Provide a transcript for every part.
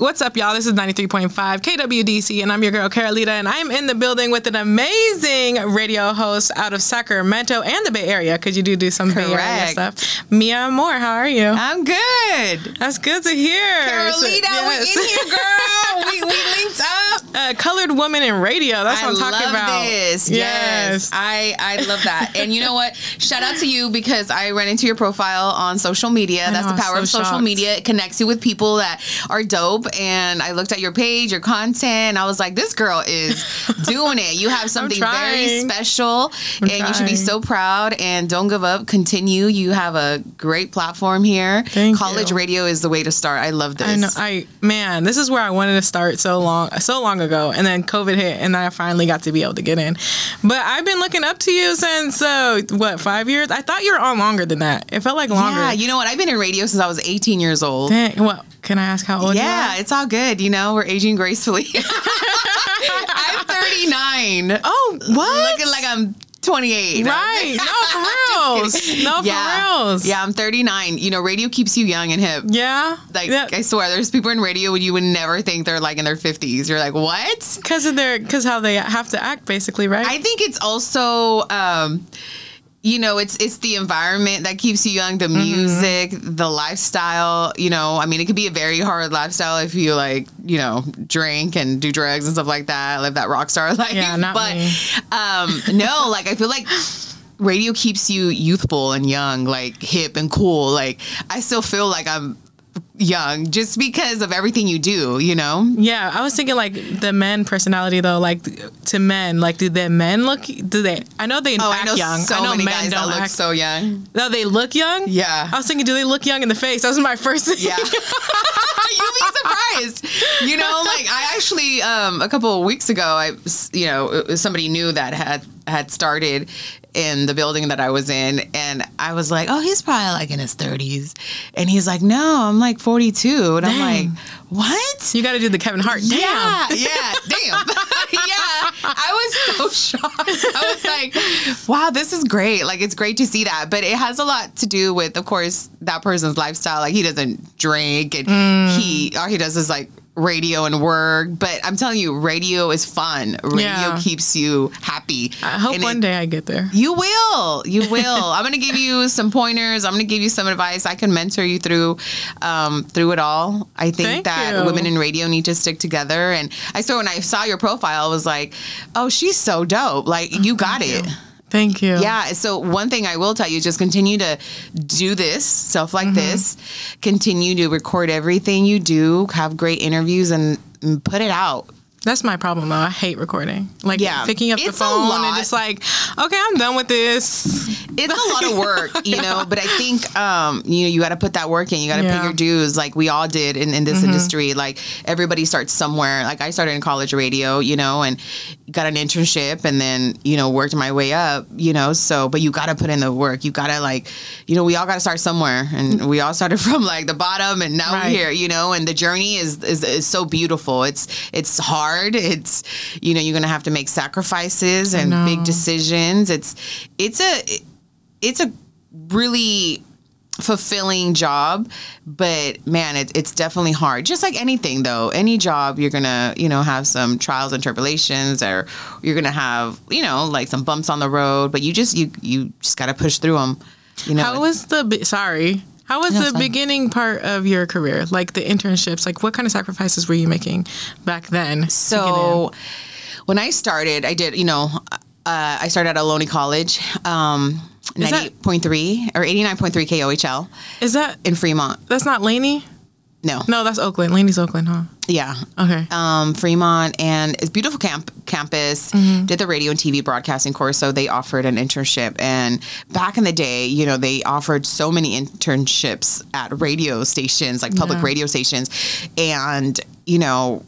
What's up, y'all? This is 93.5 KWDC, and I'm your girl, Caroleta, and I'm in the building with an amazing radio host out of Sacramento and the Bay Area, because you do do some Bay Area stuff. Mia Amor, how are you? I'm good. That's good to hear. Caroleta, Yes. we in here, girl. we, we linked up. A colored woman in radio. That's what I I'm talking love about. this. Yes. I, I love that. And you know what? Shout out to you because I ran into your profile on social media. I That's know, the power I'm of social shocked. media. It connects you with people that are dope. And I looked at your page, your content. I was like, this girl is doing it. You have something very trying. special. and you should be so proud. And don't give up. Continue. You have a great platform here. Thank College you. radio is the way to start. I love this. I know. I man, this is where I wanted to start so long, so long ago, and then COVID hit, and then I finally got to be able to get in. But I've been looking up to you since uh, what five years? I thought you were on longer than that. It felt like longer. Yeah, you know what? I've been in radio since I was 18 years old. Dang, well, can I ask how old you Yeah? It's all good. You know, we're aging gracefully. I'm 39. Oh, what? Looking like I'm 28. right? No, for reals. No, for yeah. reals. Yeah, I'm 39. You know, radio keeps you young and hip. Yeah. Like, yeah. I swear, there's people in radio you would never think they're like in their 50s. You're like, what? Because of their, because how they have to act, basically, right? I think it's also, um, you know, it's it's the environment that keeps you young, the Mm-hmm. music, the lifestyle. You know, I mean, it could be a very hard lifestyle if you like, you know, drink and do drugs and stuff like that, live that rock star life. Yeah, not but me. um, no, like I feel like radio keeps you youthful and young, like hip and cool. Like I still feel like I'm young just because of everything you do. You know. Yeah, I was thinking like the men personality though, like to men, like do the men look? Do they? I know they Oh, act I know young. so I know many men guys don't look act. so young. no, they look young. Yeah. I was thinking, do they look young in the face? That was my first thing. Yeah. You'd be surprised. You know, like I actually um a couple of weeks ago, I you know, somebody knew that had had started in the building that I was in and I was like, "Oh, he's probably like in his 30s." And he's like, "No, I'm like 42." And I'm like, "What?" you got to do the Kevin Hart. Damn. Yeah, yeah, damn. yeah. I was so shocked. I was like, wow, this is great. Like, it's great to see that. But it has a lot to do with, of course, that person's lifestyle. Like, he doesn't drink and Mm. he, all he does is like, radio and work but i'm telling you radio is fun radio Yeah. keeps you happy I hope And one it- day I get there. you will. You will. I'm going to give you some pointers. I'm going to give you some advice. I can mentor you through um, through it all. I think Thank that you. women in radio need to stick together. And I saw when I saw your profile, I was like, oh, she's so dope. Like you got it. Thank you. Yeah. So one thing I will tell you is just continue to do this stuff Mm-hmm. like this. Continue to record everything you do. Have great interviews and, and put it out. That's my problem though. I hate recording. Like Yeah. picking up the It's a phone and just like, okay, I'm done with this. it's a lot of work, you know, but I think um, you know, you gotta put that work in. You gotta Yeah. pay your dues like we all did in, in this industry. Like everybody starts somewhere. Like I started in college radio, you know, and got an internship and then, you know, worked my way up, you know. So but you gotta put in the work. You gotta like, you know, we all gotta start somewhere. And we all started from like the bottom and now Right. we're here, you know, and the journey is, is is so beautiful. It's it's hard. It's you know, you're gonna have to make sacrifices and big decisions. It's it's a it's a really fulfilling job but man it, it's definitely hard. Just like anything though. Any job you're gonna you know have some trials and tribulations or you're gonna have you know like some bumps on the road but you just you you just gotta push through them you know? How was the sorry? How was the beginning part of your career? Like the internships? Like what kind of sacrifices were you making back then? to get in? So when I started, I did, you know, uh, I started at Ohlone College, um, Is 98.3 or 89.3 KOHL is that in Fremont. that's not Laney? No. No, that's Oakland. Laney's Oakland, huh? Yeah. Okay. Um, Fremont and it's beautiful camp campus. Mm-hmm. Did the radio and TV broadcasting course, so they offered an internship. And back in the day, you know, they offered so many internships at radio stations, like public Yeah. radio stations. And you know,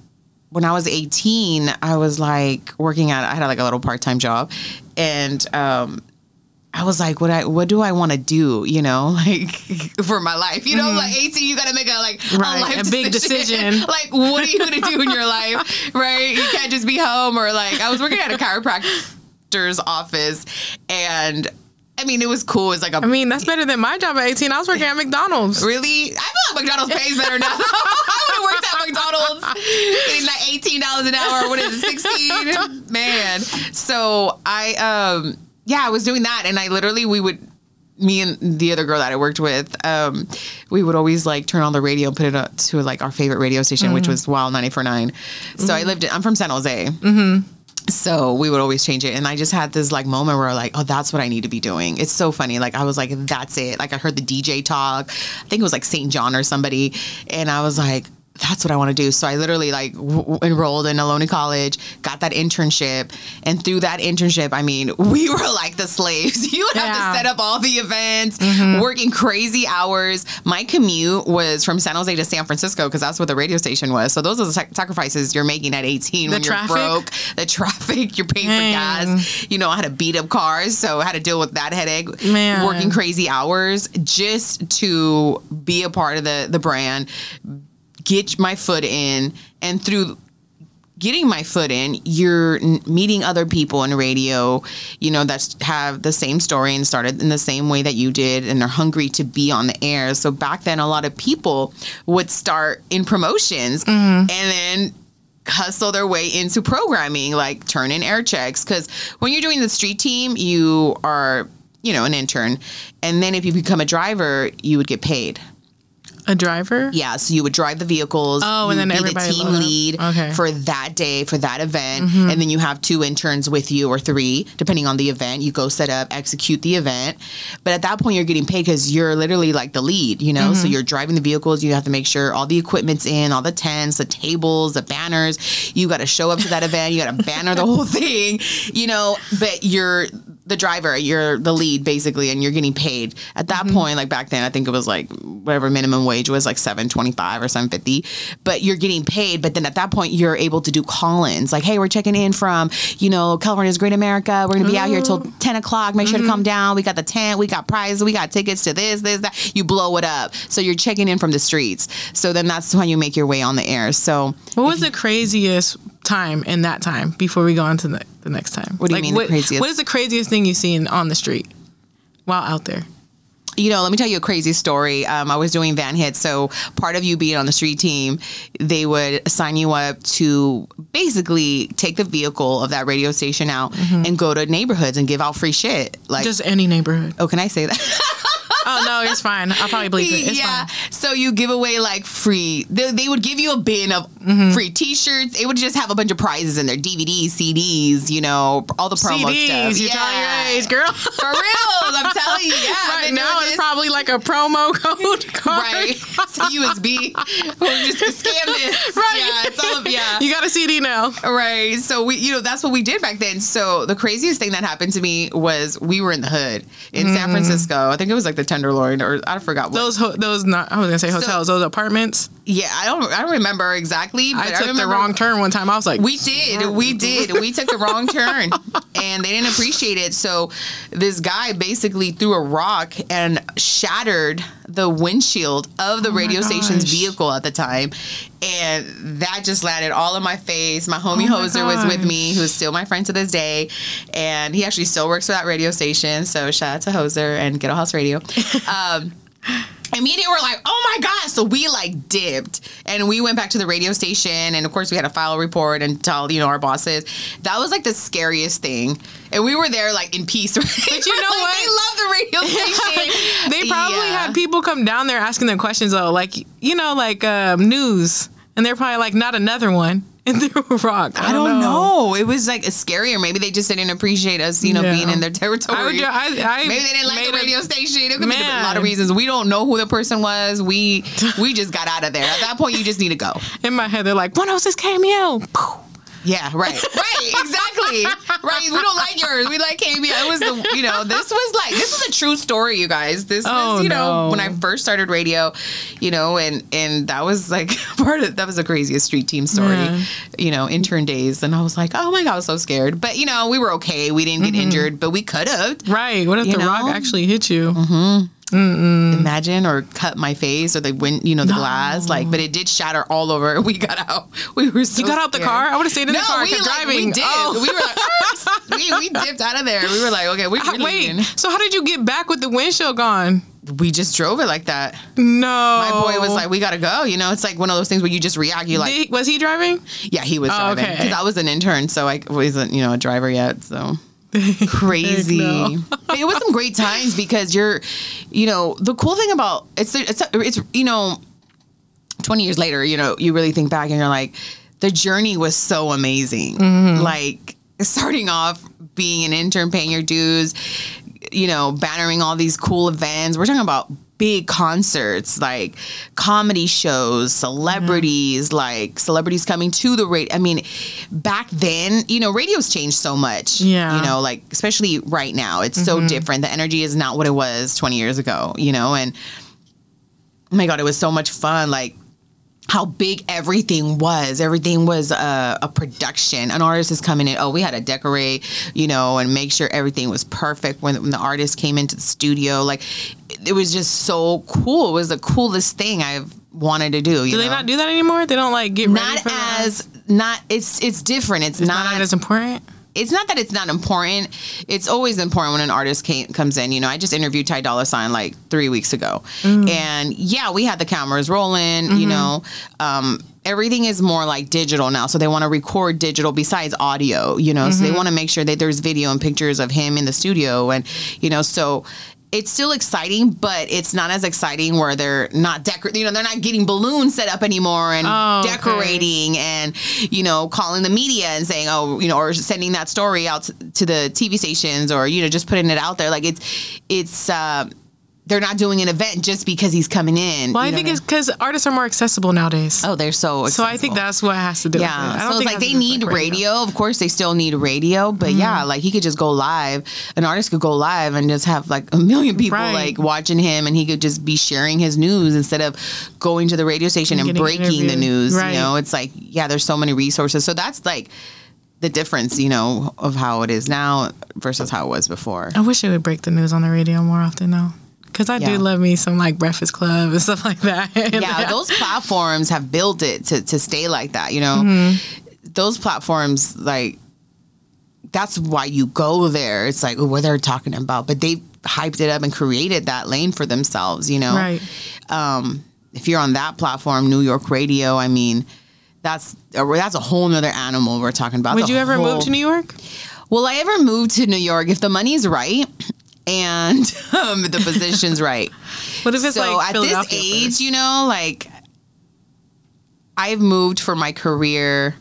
when I was 18, I was like working at. I had like a little part time job, and um, I was like, what I what do I want to do? You know, like for my life. You know, like 18, you got to make a like. Right, a life a big decision. like, what are you to do in your life? Right? You can't just be home or like I was working at a chiropractor's office and I mean, it was cool. It was like a I mean, that's better than my job at 18. I was working at McDonald's. Really? I feel like McDonald's pays better now. I would have worked at McDonald's getting eighteen dollars an hour. What is it, sixteen? Man. So I um yeah, I was doing that and I literally we would me and the other girl that I worked with, um, we would always like turn on the radio and put it up to like our favorite radio station, which mm-hmm. was Wild 94.9. So I mm-hmm. lived in, I'm from San Jose. Mm-hmm. So we would always change it. And I just had this like moment where like, oh, that's what I need to be doing. It's so funny. Like I was like, that's it. Like I heard the DJ talk. I think it was like St. John or somebody. And I was like, that's what I want to do. So I literally like w- enrolled in Ohlone College, got that internship, and through that internship, I mean, we were like the slaves. You would have to set up all the events, mm-hmm. working crazy hours. My commute was from San Jose to San Francisco because that's what the radio station was. So those are the sac- sacrifices you're making at 18 The when traffic? you're broke. The traffic, you're paying for gas. You know, I had to beat up cars, so I had to deal with that headache. Man. Working crazy hours just to be a part of the the brand get my foot in and through getting my foot in you're meeting other people in radio you know that have the same story and started in the same way that you did and they're hungry to be on the air. So back then a lot of people would start in promotions mm-hmm. and then hustle their way into programming like turn in air checks. Because when you're doing the street team you are you know an intern. And then if you become a driver you would get paid A driver? yeah, so you would drive the vehicles. Oh, and then be everybody the team lead Okay. Mm-hmm. for that day for that event, and then you have two interns with you or three, depending on the event. You go set up, execute the event, but at that point you're getting paid because you're literally like the lead, you know. So Mm-hmm. you're driving the vehicles. You have to make sure all the equipment's in, all the tents, the tables, the banners. You got to show up to that event. You got to banner the whole thing, you know. But you're the driver, you're the lead basically, and you're getting paid. At that Mm-hmm. point, like back then, I think it was like whatever minimum wage was, like seven twenty five or seven fifty. But you're getting paid. But then at that point, you're able to do call-ins, like, hey, we're checking in from, you know, California's Great America. We're gonna be out here till ten o'clock. Make sure to Mm-hmm. come down. We got the tent. We got prizes. We got tickets to this, this, that. You blow it up. So you're checking in from the streets. So then that's when you make your way on the air. So What was the craziest time in that time before we go on to the, the next time? What do you mean, the what, craziest? What is the craziest thing you've seen on the street while out there? you know, let me tell you a crazy story. Um, I was doing van hits, so part of you being on the street team, they would sign you up to basically take the vehicle of that radio station out and go to neighborhoods and give out free shit. Like, Just any neighborhood. oh, can I say that? Oh no, it's fine. I'll probably bleep it. It's yeah. fine. So you give away like free. They, they would give you a bin of Mm-hmm. free T-shirts. It would just have a bunch of prizes in there: DVDs, CDs, you know, all the promo CDs, stuff. you tell your age, girl. For real, I'm telling you. Yeah. Right now it's probably like a promo code card. Right. It's a USB. We'll just scam this. Right. Yeah. It's all of, yeah. You got a CD now. Right. So we, you know, that's what we did back then. So the craziest thing that happened to me was we were in the hood in San Francisco. I think it was like the Tenderloin, or I forgot what. Those ho- those not I was gonna say hotels. those apartments. yeah, I don't, I don't remember exactly. But I took remember the wrong turn one time. I was like, We did. We did. We took the wrong turn and they didn't appreciate it. So this guy basically threw a rock and shattered the windshield of the Oh radio station's vehicle at the time. And that just landed all in my face. My homie Oh my Hoser was with me, who's still my friend to this day. And he actually still works for that radio station. So shout out to Hoser and Ghetto House Radio. Um, immediately we're like, oh my gosh. So we like dipped and we went back to the radio station. And of course, we had to file a report and tell, you know, our bosses. That was like the scariest thing. And we were there like in peace. Right? But you know Like, what? They love the radio station. they probably Yeah. had people come down there asking them questions though, like you know, like um, news, and they're probably like, not another one, and threw a rock. I don't know. It was like scary, or maybe they just didn't appreciate us, you know, Yeah. being in their territory. I would. I, Maybe they didn't like the a- radio station. It could be a lot of reasons. We don't know who the person was. We we just got out of there. At that point, you just need to go. In my head, they're like, "What else is KMEL?" Yeah, right, right, exactly, right. We don't like yours. We like KB. It was the, you know, this was like this is a true story, you guys. This Oh, was, you know, when I first started radio, you know, and and that was like part of that was the craziest street team story, Yeah. you know, intern days, and I was like, oh my god, I was so scared, but you know, we were okay. We didn't get mm-hmm. injured, but we could have. Right. What if the rock actually hit you? Mm-hmm. Imagine or cut my face or the wind, you know, the glass. Like, but it did shatter all over. We got out. We were so You got out the car? I would have stayed in the No, car. we, kept like, driving. we did. Oh. We were like, we, we dipped out of there. We were like, okay, we, we're Wait, so how did you get back with the windshield gone? We just drove it like that. No. My boy was like, we gotta go. You know, it's like one of those things where you just react. You like, was he driving? yeah, he was Oh, driving okay. because I was an intern, so I wasn't, you know, a driver yet. So crazy. It was some great times because you're, you know, the cool thing about it's it's it's you know, twenty years later, you know, you really think back and you're like, the journey was so amazing. Mm-hmm. Like starting off being an intern, paying your dues, you know, bannering all these cool events. We're talking about big concerts, like comedy shows, celebrities, mm-hmm. like celebrities coming to the radio. I mean, back then, you know, radio's changed so much. Yeah. You know, like especially right now, it's so mm-hmm. different. The energy is not what it was 20 years ago, you know, and oh my God, it was so much fun. Like, how big everything was. Everything was a, a production. An artist is coming in. Oh, we had to decorate, you know, and make sure everything was perfect when, when the artist came into the studio. Like, it, was just so cool. It was the coolest thing I've wanted to do. You Do they know? not do that anymore? They don't like get ready Not for that? as not. It's it's different. It's, It's not, not as important. it's not that it's not important. It's always important when an artist came, comes in. You know, I just interviewed Ty Dolla Sign like three weeks ago, mm. and yeah, we had the cameras rolling. You mm-hmm. know, um, everything is more like digital now, so they want to record digital besides audio. You know, so they mm-hmm. want to make sure that there's video and pictures of him in the studio, and you know, so. It's still exciting, but it's not as exciting where they're not decor. You know, they're not getting balloons set up anymore and Oh, okay. decorating and you know calling the media and saying oh you know or sending that story out to, to the tv stations or you know just putting it out there like it's it's uh they're not doing an event just because he's coming in Well, I know think it's because artists are more accessible nowadays. oh they're so so I think that's what has to do with it. I yeah, don't so it's like they need like, radio. Of course, they still need radio, but mm-hmm. yeah, like he could just go live. An artist could go live and just have like a million people Right. like watching him, and he could just be sharing his news instead of going to the radio station and Getting breaking the news. Right. You know, it's like yeah, there's so many resources. So that's like the difference, you know, of how it is now versus how it was before. I wish they would break the news on the radio more often though. Because I Yeah. do love me some like Breakfast Club and stuff like that. yeah, those platforms have built it to, to stay like that, you know. Mm-hmm. Those platforms, like, that's why you go there. It's like, oh, what they're talking about. But they hyped it up and created that lane for themselves, you know. Right. Um, if you're on that platform, New York radio, I mean, that's that's a whole nother animal we're talking about. Would you ever whole- move to New York? Will I ever move to New York if the money's right and um, the position's right? What if it's so like at this age, first? you know, like I've moved for my career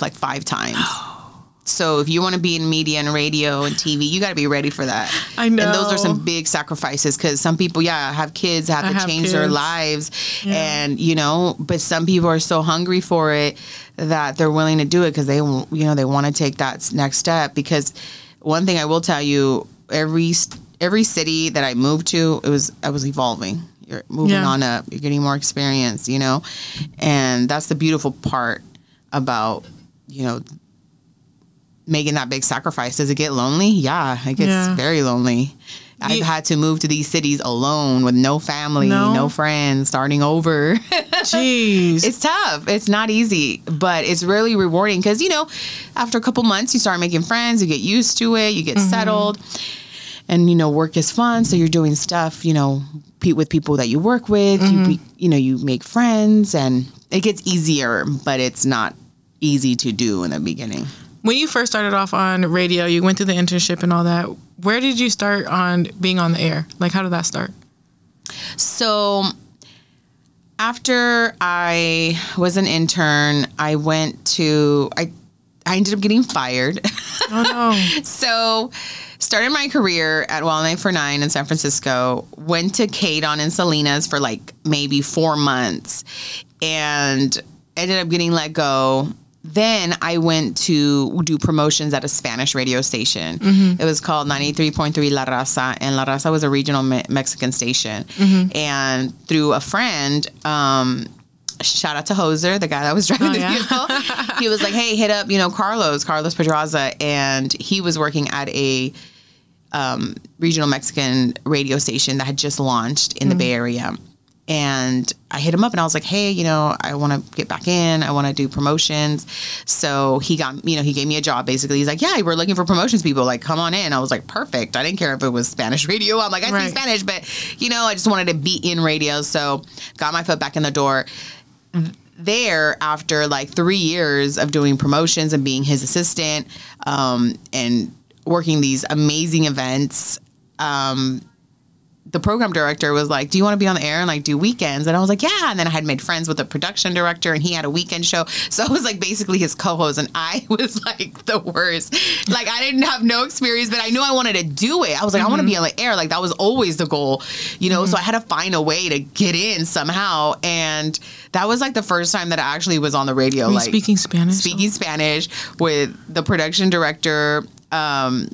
like five times. So if you want to be in media and radio and TV, you got to be ready for that. I know. And those are some big sacrifices because some people, yeah, have kids, have I to have change their kids. lives, and you know, but some people are so hungry for it that they're willing to do it because they, you know, they want to take that next step. Because one thing I will tell you, every every city that I moved to, it was I was evolving. You're moving Yeah. on up. You're getting more experience, you know, and that's the beautiful part about you know making that big sacrifice. Does it get lonely? Yeah, it gets Yeah. very lonely. I've had to move to these cities alone with no family, No? no, friends, starting over. Jeez. it's tough. It's not easy, but it's really rewarding because, you know, after a couple months, you start making friends, you get used to it, you get Mm-hmm. settled, and, you know, work is fun. So you're doing stuff, you know, pe- with people that you work with, Mm-hmm. you, be, you know, you make friends and it gets easier, but it's not easy to do in the beginning. When you first started off on radio, you went through the internship and all that. Where did you start on being on the air? Like, how did that start? So after I was an intern, I went to I I ended up getting fired. Oh no. so started my career at Wild 94.9 in San Francisco. Went to KDON and Salinas for like maybe four months, and ended up getting let go. Then I went to do promotions at a Spanish radio station. It was called 93.3 La Raza, and La Raza was a regional me- Mexican station. And through a friend, um, shout out to Hoser, the guy that was driving Oh, the yeah. vehicle. he was like, "Hey, hit up, you know, Carlos, Carlos Pedraza," and he was working at a um, regional Mexican radio station that had just launched in the Bay Area. And I hit him up and I was like, hey, you know, I want to get back in. I want to do promotions. So he got, you know, he gave me a job basically. He's like, yeah, we're looking for promotions people. Like, come on in. I was like, perfect. I didn't care if it was Spanish radio. I'm like, I Right. speak Spanish, but, you know, I just wanted to be in radio. So got my foot back in the door there after like three years of doing promotions and being his assistant um, and working these amazing events um, the program director was like do you want to be on the air and like do weekends? And i was like yeah. And then i had made friends with the production director and he had a weekend show. So i was like basically his co-host and i was like the worst. Like i didn't have no experience but i knew i wanted to do it. I was like i want to be on the air. Like that was always the goal you know? So i had to find a way to get in somehow. And that was like the first time that i actually was on the radio like speaking Spanish? speaking Spanish with the production director. Um,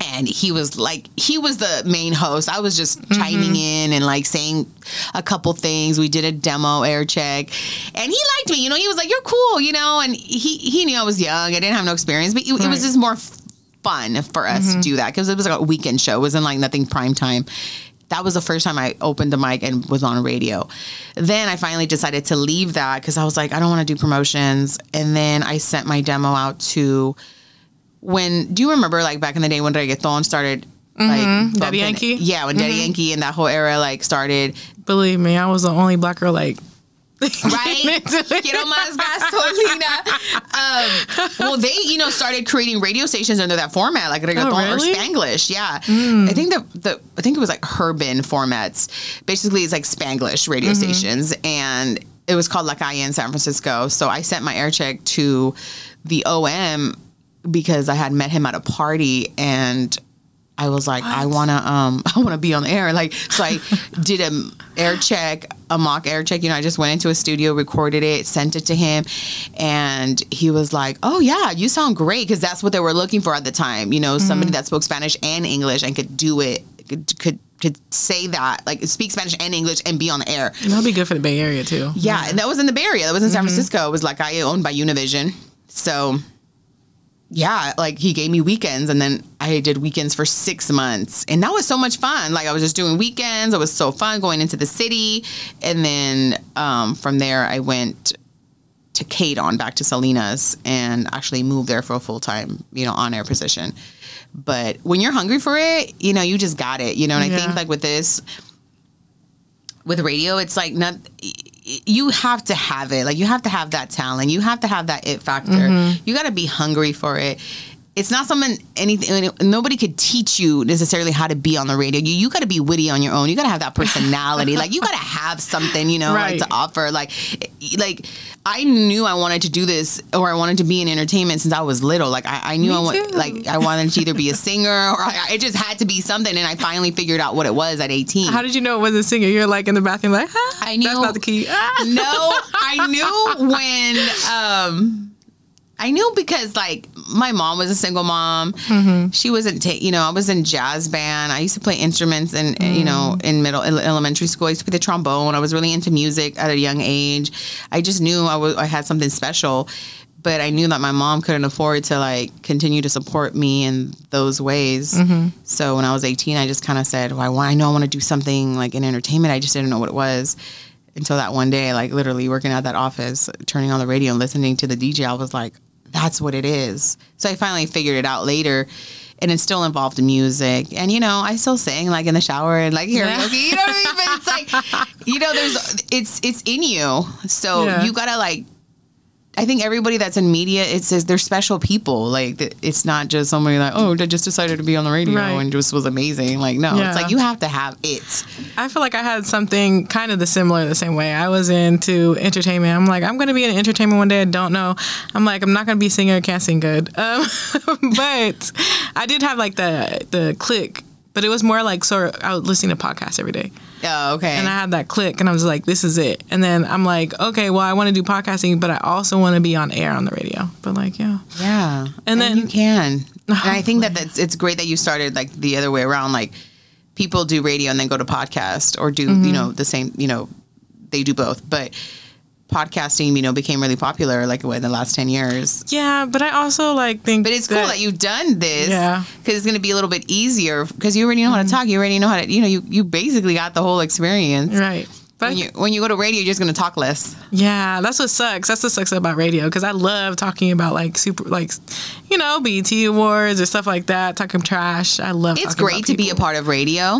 and he was like, he was the main host. I was just mm-hmm. chiming in and like saying a couple things. We did a demo air check, and he liked me. You know, he was like, "You're cool," you know. And he he knew I was young. I didn't have no experience, but it, it was just more fun for us to mm-hmm. do that because it was like a weekend show. It wasn't like nothing prime time. That was the first time I opened the mic and was on radio. Then I finally decided to leave that because I was like, I don't want to do promotions. And then I sent my demo out to when do you remember like back in the day when reggaeton started Mm-hmm. Daddy bumping- Yankee? Mm-hmm. Yeah, when Daddy Yankee and that whole era like started. Believe me, I was the only black girl like. Right? Quiero más gasolina. Um, well, they, you know, started creating radio stations under that format, like reggaeton Oh, really? or Spanglish. Yeah, I think the the I think it was like urban formats. Basically, it's like Spanglish radio Mm-hmm. stations, and it was called La Calle in San Francisco. So I sent my air check to the OM because I had met him at a party and. I was like, I wanna, um, I wanna be on the air. Like, so I did a air check, a mock air check. You know, I just went into a studio, recorded it, sent it to him, and he was like, "Oh yeah, you sound great," because that's what they were looking for at the time. You know, somebody that spoke Spanish and English and could do it, could could could say that, like speak Spanish and English and be on the air. That'd be good for the Bay Area too. Yeah, and that was in the Bay Area. That was in San Francisco. It was like I owned by Univision. So yeah, like he gave me weekends and then I did weekends for six months. And that was so much fun. Like I was just doing weekends. It was so fun going into the city. And then um, from there I went to KDON back to Salinas and actually moved there for a full time, you know, on air position. But when you're hungry for it, you know, you just got it. You know, and I think like with this with radio, it's like not you have to have it. Like you have to have that talent. You have to have that it factor. Mm-hmm. You got to be hungry for it. It's not something anything. Nobody could teach you necessarily how to be on the radio. You you got to be witty on your own. You got to have that personality. like you got to have something, you know, Right. like to offer. Like, like I knew I wanted to do this or I wanted to be in entertainment since I was little. Like I, I knew Me I want too. like I wanted to either be a singer or I, it just had to be something. And I finally figured out what it was at eighteen. How did you know it was a singer? You're like in the bathroom, like, ah, I knew- that's not the key. Ah. no, I knew when um I knew because like my mom was a single mom. Mm-hmm. She wasn't, ta- you know, I was in jazz band. I used to play instruments, and you know, Mm. in middle elementary school, I used to play the trombone. I was really into music at a young age. I just knew I was I had something special, but I knew that my mom couldn't afford to like continue to support me in those ways. Mm-hmm. So when I was 18, I just kind of said, well, I, want, I know I want to do something like in entertainment. I just didn't know what it was until that one day, like literally working at that office, turning on the radio and listening to the DJ, I was like, that's what it is. So I finally figured it out later. And it still involved music. And, you know, I still sing like in the shower and like karaoke, you know what I mean? But it's like, you know, there's, it's, it's in you. So Yeah. you gotta like, I think everybody that's in media, it says they're special people. Like it's not just somebody like, oh, they just decided to be on the radio Right. and just was amazing. Like no, Yeah. it's like you have to have it. I feel like I had something kind of the similar the same way. I was into entertainment. I'm like, I'm going to be in entertainment one day. I don't know. I'm like, I'm not going to be a singer. Can't sing good. Um, but I did have like the the click. But it was more like sort of I was listening to podcasts every day, Oh, okay. and I had that click, and I was like, this is it. And then I'm like, okay, well, I want to do podcasting, but I also want to be on air on the radio. But like, yeah, Yeah, and, then- you can. and I think that that's it's great that you started like the other way around. Like people do radio and then go to podcast, or do Mm-hmm. you know the same? You know, they do both, but podcasting, you know, became really popular like in the last ten years. yeah. But I also like think, But it's cool that you've done this, Yeah. Mm-hmm. because it's going to be a little bit easier because you already know how to talk. You already know how to, you know, you you basically got the whole experience. Right. But when you when you go to radio, you're just gonna talk less. yeah, that's what sucks. That's what sucks about radio because I love talking about like super, like, you know, BET awards or stuff like that. Talking trash. I love. It's great to be a part of radio.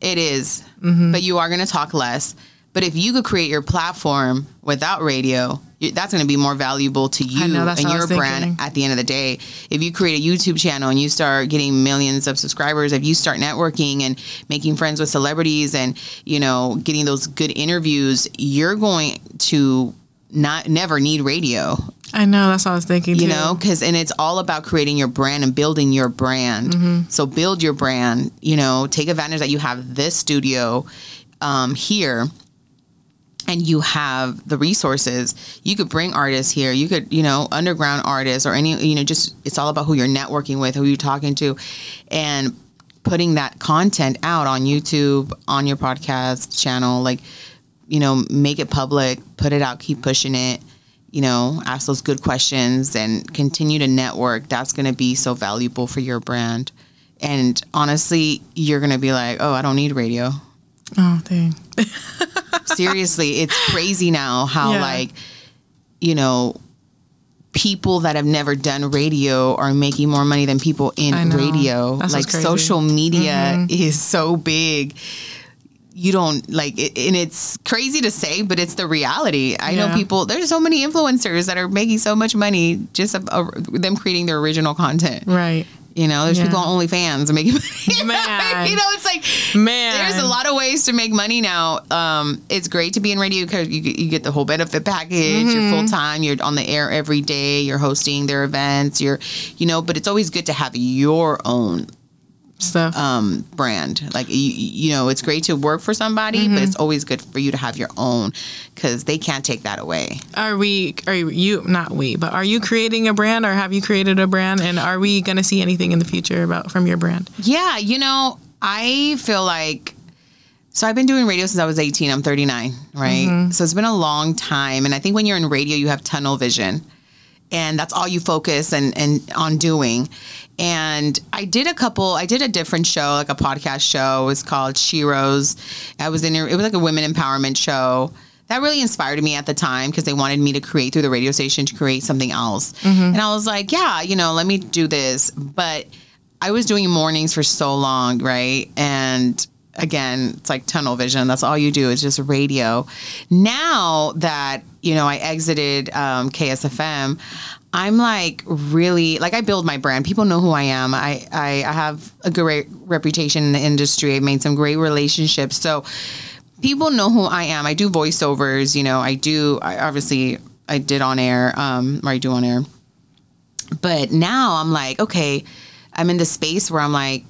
It is. Mm-hmm. but you are gonna talk less. But if you could create your platform without radio, that's going to be more valuable to you know, and your brand thinking. at the end of the day. If you create a YouTube channel and you start getting millions of subscribers, if you start networking and making friends with celebrities and you know getting those good interviews, you're going to not never need radio I know. That's what I was thinking. you too. know because and it's all about creating your brand and building your brand Mm-hmm. so build your brand you know take advantage that you have this studio um, here and you have the resources you could bring artists here. You could you know underground artists or any you know just it's all about who you're networking with who you're talking to and putting that content out on youtube on your podcast channel like you know make it public put it out keep pushing it you know ask those good questions and continue to network. That's going to be so valuable for your brand. And honestly you're going to be like oh i don't need radio Oh, dang. seriously it's crazy now how Yeah. like you know people that have never done radio are making more money than people in radio That's like. Mm-hmm. social media is so big you don't like it, and it's crazy to say but it's the reality i know people there's so many influencers that are making so much money just them creating their original content Right. You know there's Yeah. people on onlyfans making money Man. you know it's like Man. there's a lot of ways to make money now. Um, it's great to be in radio because you, get- you get the whole benefit package. You're full time. You're on the air every day. You're hosting their events. You're, you know, but it's always good to have your own stuff. um, brand. Like you, you know, it's great to work for somebody, but it's always good for you to have your own because they can't take that away. Are we? Are you? Not we, but are you creating a brand, or have you created a brand? And are we going to see anything in the future about from your brand? Yeah, you know, I feel like so I've been doing radio since I was 18. I'm 39, right? So it's been a long time and I think when you're in radio you have tunnel vision. And that's all you focus and, and on doing. And I did a couple I did a different show, like a podcast show. It was called Sheroes. I was in it was like a women empowerment show. That really inspired me at the time because they wanted me to create through the radio station to create something else. Mm-hmm. And I was like, yeah, you know, let me do this. But I was doing mornings for so long, right? And again, it's like tunnel vision. That's all you do is just radio. Now that, you know, I exited um, KSFM, I'm like really like I build my brand. People know who I am. I, I I have a great reputation in the industry. I've made some great relationships. So people know who I am. I do voiceovers, you know, I do I obviously I did on air, um, or I do on air. But now I'm like, okay, I'm in the space where I'm like,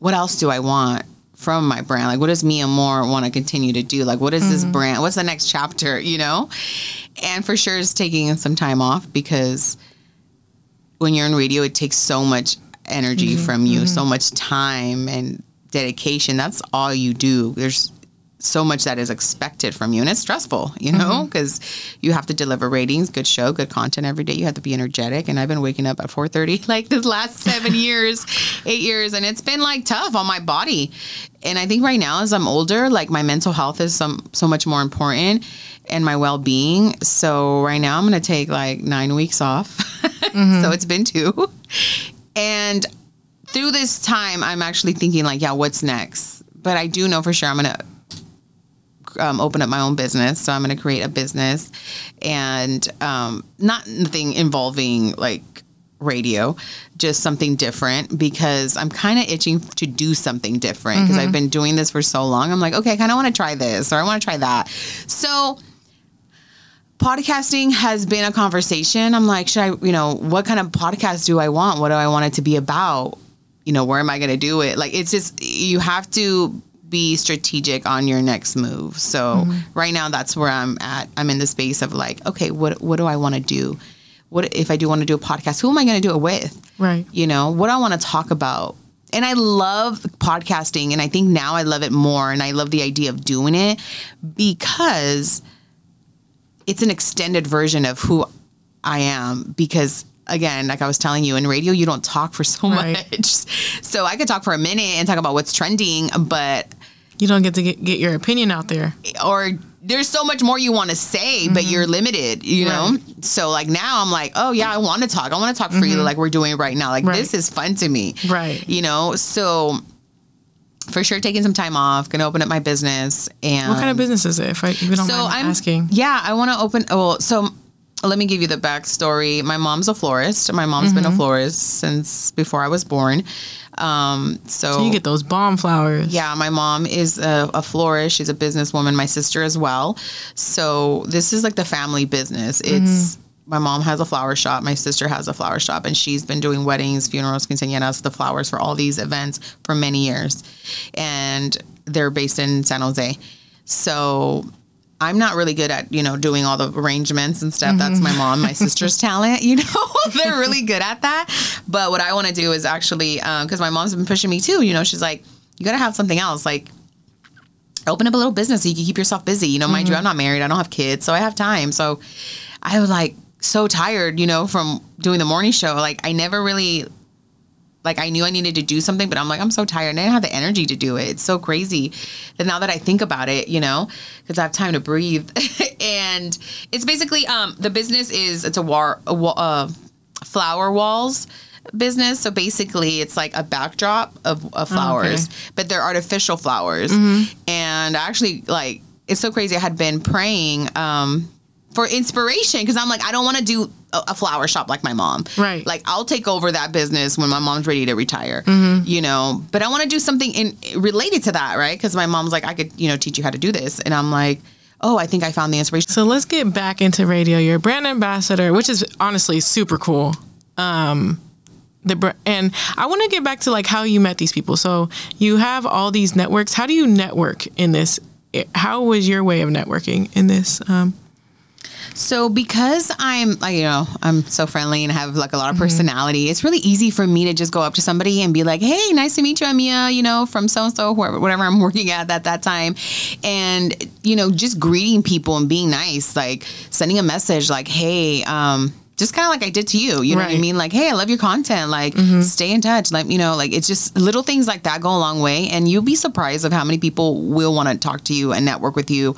what else do I want from my brand? Like, what does Mia Amor want to continue to do? Like, what is this mm-hmm. brand? What's the next chapter, you know? And for sure, it's taking some time off because when you're in radio, it takes so much energy mm-hmm. from you, so mm-hmm. much time and dedication. That's all you do. There's so much that is expected from you, and it's stressful, you know, mm-hmm. because you have to deliver ratings, good show, good content every day. You have to be energetic, and I've been waking up at 4:30 like this last seven years, eight years, and it's been like tough on my body. And I think right now, as I'm older, like my mental health is some so much more important, and my well being. So right now, I'm gonna take like nine weeks off. Mm-hmm. so it's been two, and through this time, I'm actually thinking like, yeah, what's next? But I do know for sure I'm gonna um, open up my own business. So I'm going to create a business and um, not nothing involving like radio, just something different because I'm kind of itching to do something different because I've been doing this for so long. I'm like, okay, I kind of want to try this or I want to try that. So podcasting has been a conversation. I'm like, should I, you know, what kind of podcast do I want? What do I want it to be about? You know, where am I going to do it? Like, it's just, you have to be strategic on your next move. So mm-hmm. right now, that's where I'm at. I'm in the space of like, okay, what, what do I want to do? What if I do want to do a podcast? Who am I going to do it with? Right. you know what i want to talk about and i love podcasting and i think now i love it more and i love the idea of doing it because it's an extended version of who i am because again like i was telling you in radio you don't talk for so Right. much so i could talk for a minute and talk about what's trending but you don't get to get, get your opinion out there. or there's so much more you want to say, but you're mm-hmm. limited, you know? Right. So like now I'm like, oh yeah, I want to talk. I want to talk freely mm-hmm. like we're doing right now. Like Right. this is fun to me. Right. You know, so for sure taking some time off, gonna open up my business and What kind of business is it? If, I, don't so I'm asking. Yeah, I want to open. Well, so let me give you the backstory. My mom's a florist. My mom's been a florist since before I was born. Um, so, So you get those bomb flowers. yeah, my mom is a, a florist. She's a businesswoman. My sister as well. So this is like the family business. It's my mom has a flower shop. My sister has a flower shop, and she's been doing weddings, funerals, quinceañeras, the flowers for all these events for many years. And they're based in San Jose. So I'm not really good at, you know, doing all the arrangements and stuff. That's my mom, my sister's talent, you know, they're really good at that. But what I want to do is actually, um, because my mom's been pushing me too, you know, she's like, you got to have something else. Like, open up a little business so you can keep yourself busy. You know, mind you, mm-hmm. I'm not married, I don't have kids, so I have time. So I was like so tired, you know, from doing the morning show. Like, I never really like I knew I needed to do something, but I'm like, I'm so tired. And I didn't have the energy to do it. It's so crazy that now that I think about it, you know, because I have time to breathe. and it's basically um the business is it's a war a, uh, flower walls business. So basically, it's like a backdrop of, of flowers, but they're artificial flowers. And actually, like it's so crazy. I had been praying. um for inspiration because I'm like I don't want to do a, a flower shop like my mom. Right. Like I'll take over that business when my mom's ready to retire. Mm-hmm. You know, but I want to do something in related to that, right? Because my mom's like I could you know teach you how to do this, and I'm like, oh, I think I found the inspiration. So let's get back into radio. You're a brand ambassador, which is honestly super cool. Um, the br- and I want to get back to like how you met these people. So you have all these networks. How do you network in this? How was your way of networking in this? Um, So because I'm, like, you know, I'm so friendly and have like a lot of Mm-hmm. personality, it's really easy for me to just go up to somebody and be like, "Hey, nice to meet you, I'm Mia, you know, from so and so, whoever, whatever I'm working at at that time," and you know, just greeting people and being nice, like sending a message like, "Hey, um." Just kind of like I did to you, you know what I mean? Like, hey, I love your content. Like, mm-hmm. stay in touch. Like, you know, like it's just little things like that go a long way, and you'll be surprised of how many people will want to talk to you and network with you,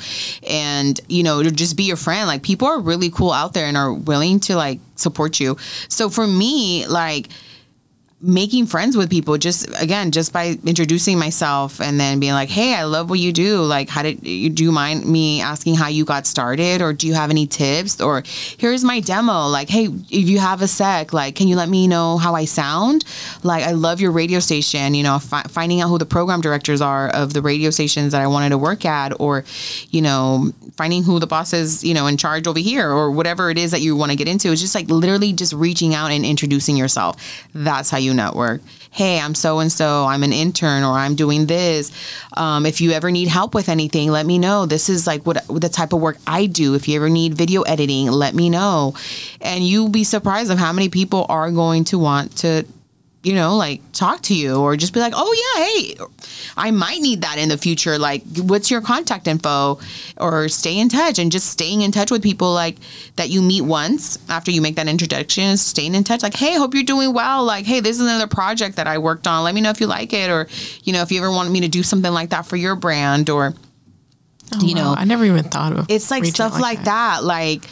and you know, just be your friend. Like, people are really cool out there and are willing to like support you. So for me, like making friends with people just again just by introducing myself and then being like hey i love what you do. Like how did you do you mind me asking how you got started? Or do you have any tips? Or here's my demo. Like hey if you have a sec like can you let me know how i sound? Like i love your radio station you know fi- finding out who the program directors are of the radio stations that i wanted to work at or you know finding who the boss is you know in charge over here or whatever it is that you want to get into. It's just like literally just reaching out and introducing yourself. That's how you network. Hey i'm so and so i'm an intern or i'm doing this. Um, if you ever need help with anything let me know. This is like what the type of work i do. If you ever need video editing let me know. And you'll be surprised of how many people are going to want to you know, like talk to you or just be like, oh, yeah, hey, I might need that in the future. Like, what's your contact info? Or stay in touch and just staying in touch with people like that you meet once after you make that introduction, staying in touch. Like, hey, hope you're doing well. Like, hey, this is another project that I worked on. Let me know if you like it. Or, you know, if you ever want me to do something like that for your brand or, oh, You know, I never even thought of it. it's like stuff out like, that. Like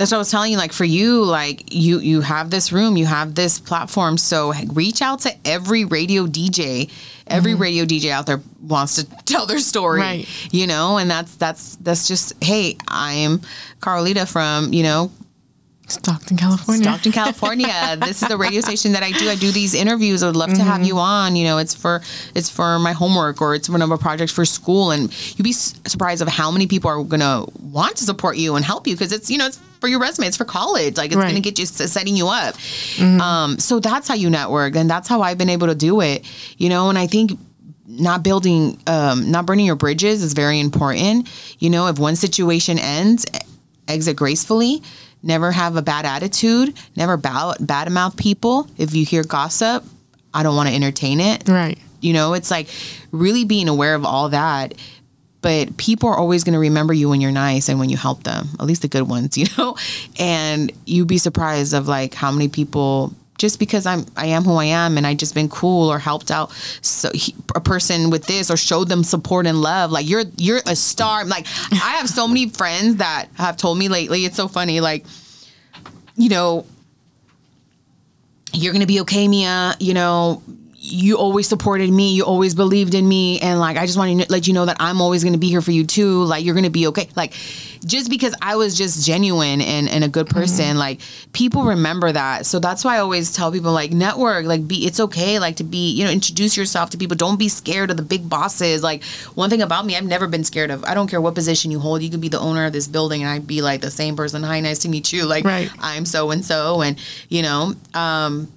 that's what I was telling you. Like for you, like you you have this room, you have this platform. So reach out to every radio DJ. Every mm-hmm. radio DJ out there wants to tell their story, Right. you know, and that's that's that's just hey, I'm Carlita from you know Stockton, California. Stockton, California. this is the radio station that I do. I do these interviews. I'd love to have you on. You know, it's for it's for my homework or it's one of our projects for school. And you'd be surprised of how many people are gonna want to support you and help you because it's you know it's for your resume. It's for college. Like it's Right. gonna get you setting you up. Um, so that's how you network, and that's how I've been able to do it. You know, and I think not building um, not burning your bridges is very important you know if one situation ends exit gracefully never have a bad attitude. Never bow, bad mouth people. If you hear gossip i don't want to entertain it. Right. you know it's like really being aware of all that but people are always going to remember you when you're nice and when you help them at least the good ones you know? And you'd be surprised of like how many people just because I'm I am who I am and I just been cool or helped out so he, a person with this or showed them support and love like you're you're a star. Like I have so many friends that have told me lately it's so funny like you know you're gonna be okay Mia you know you always supported me you always believed in me and like i just want to let you know that i'm always going to be here for you too like you're going to be okay. Like just because i was just genuine and, and a good person mm-hmm. like people remember that. So that's why i always tell people like network like be it's okay like to be you know introduce yourself to people. Don't be scared of the big bosses. Like one thing about me i've never been scared of. I don't care what position you hold. You could be the owner of this building and i'd be like the same person hi nice to meet you. Like right. i'm so and so and you know um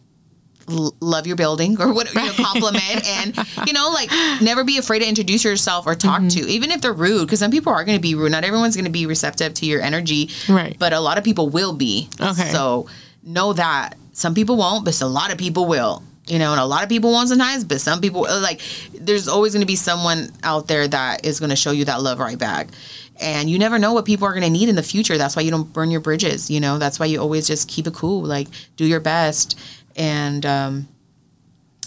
love your building or what you know, compliment and you know like never be afraid to introduce yourself or talk mm-hmm. to even if they're rude because some people are going to be rude. Not everyone's going to be receptive to your energy right. but a lot of people will be. Okay. So know that some people won't but a lot of people will you know and a lot of people won't sometimes but some people like there's always going to be someone out there that is going to show you that love right back. And you never know what people are going to need in the future. That's why you don't burn your bridges you know? That's why you always just keep it cool. Like do your best and um,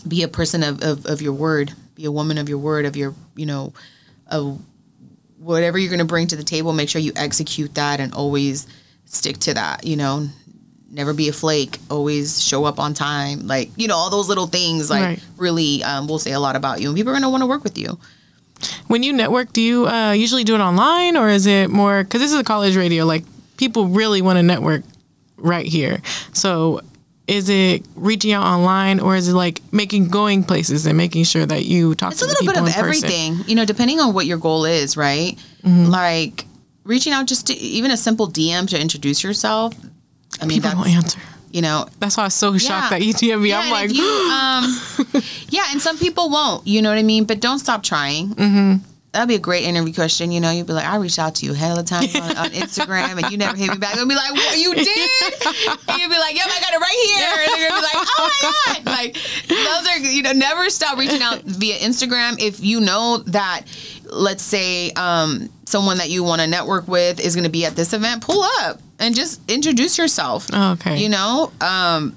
be a person of, of, of your word, be a woman of your word, of your, you know, of whatever you're going to bring to the table, make sure you execute that and always stick to that, you know, never be a flake, always show up on time. Like, you know, all those little things like right. really um, will say a lot about you and people are going to want to work with you. When you network, do you uh, usually do it online or is it more, cause this is a college radio, like people really want to network right here. So is it reaching out online or is it like making going places and making sure that you talk to people? it's to a little bit of everything you know depending on what your goal is right mm-hmm. like reaching out just to even a simple dm to introduce yourself i mean people don't answer you know that's why i was so shocked yeah. that you DM me. Yeah, I'm like, you, um, yeah, and some people won't. You know what I mean? But don't stop trying. Mm-hmm that'd be a great interview question. You know, you'd be like, I reached out to you hell of time on, on Instagram and you never hit me back. I'd be like, what, you did? And you'd be like, yep, I got it right here. And they're gonna be like, oh my God. Like, those are, you know, never stop reaching out via Instagram. If you know that, let's say, um, someone that you want to network with is going to be at this event, pull up and just introduce yourself. Oh, okay. You know, um,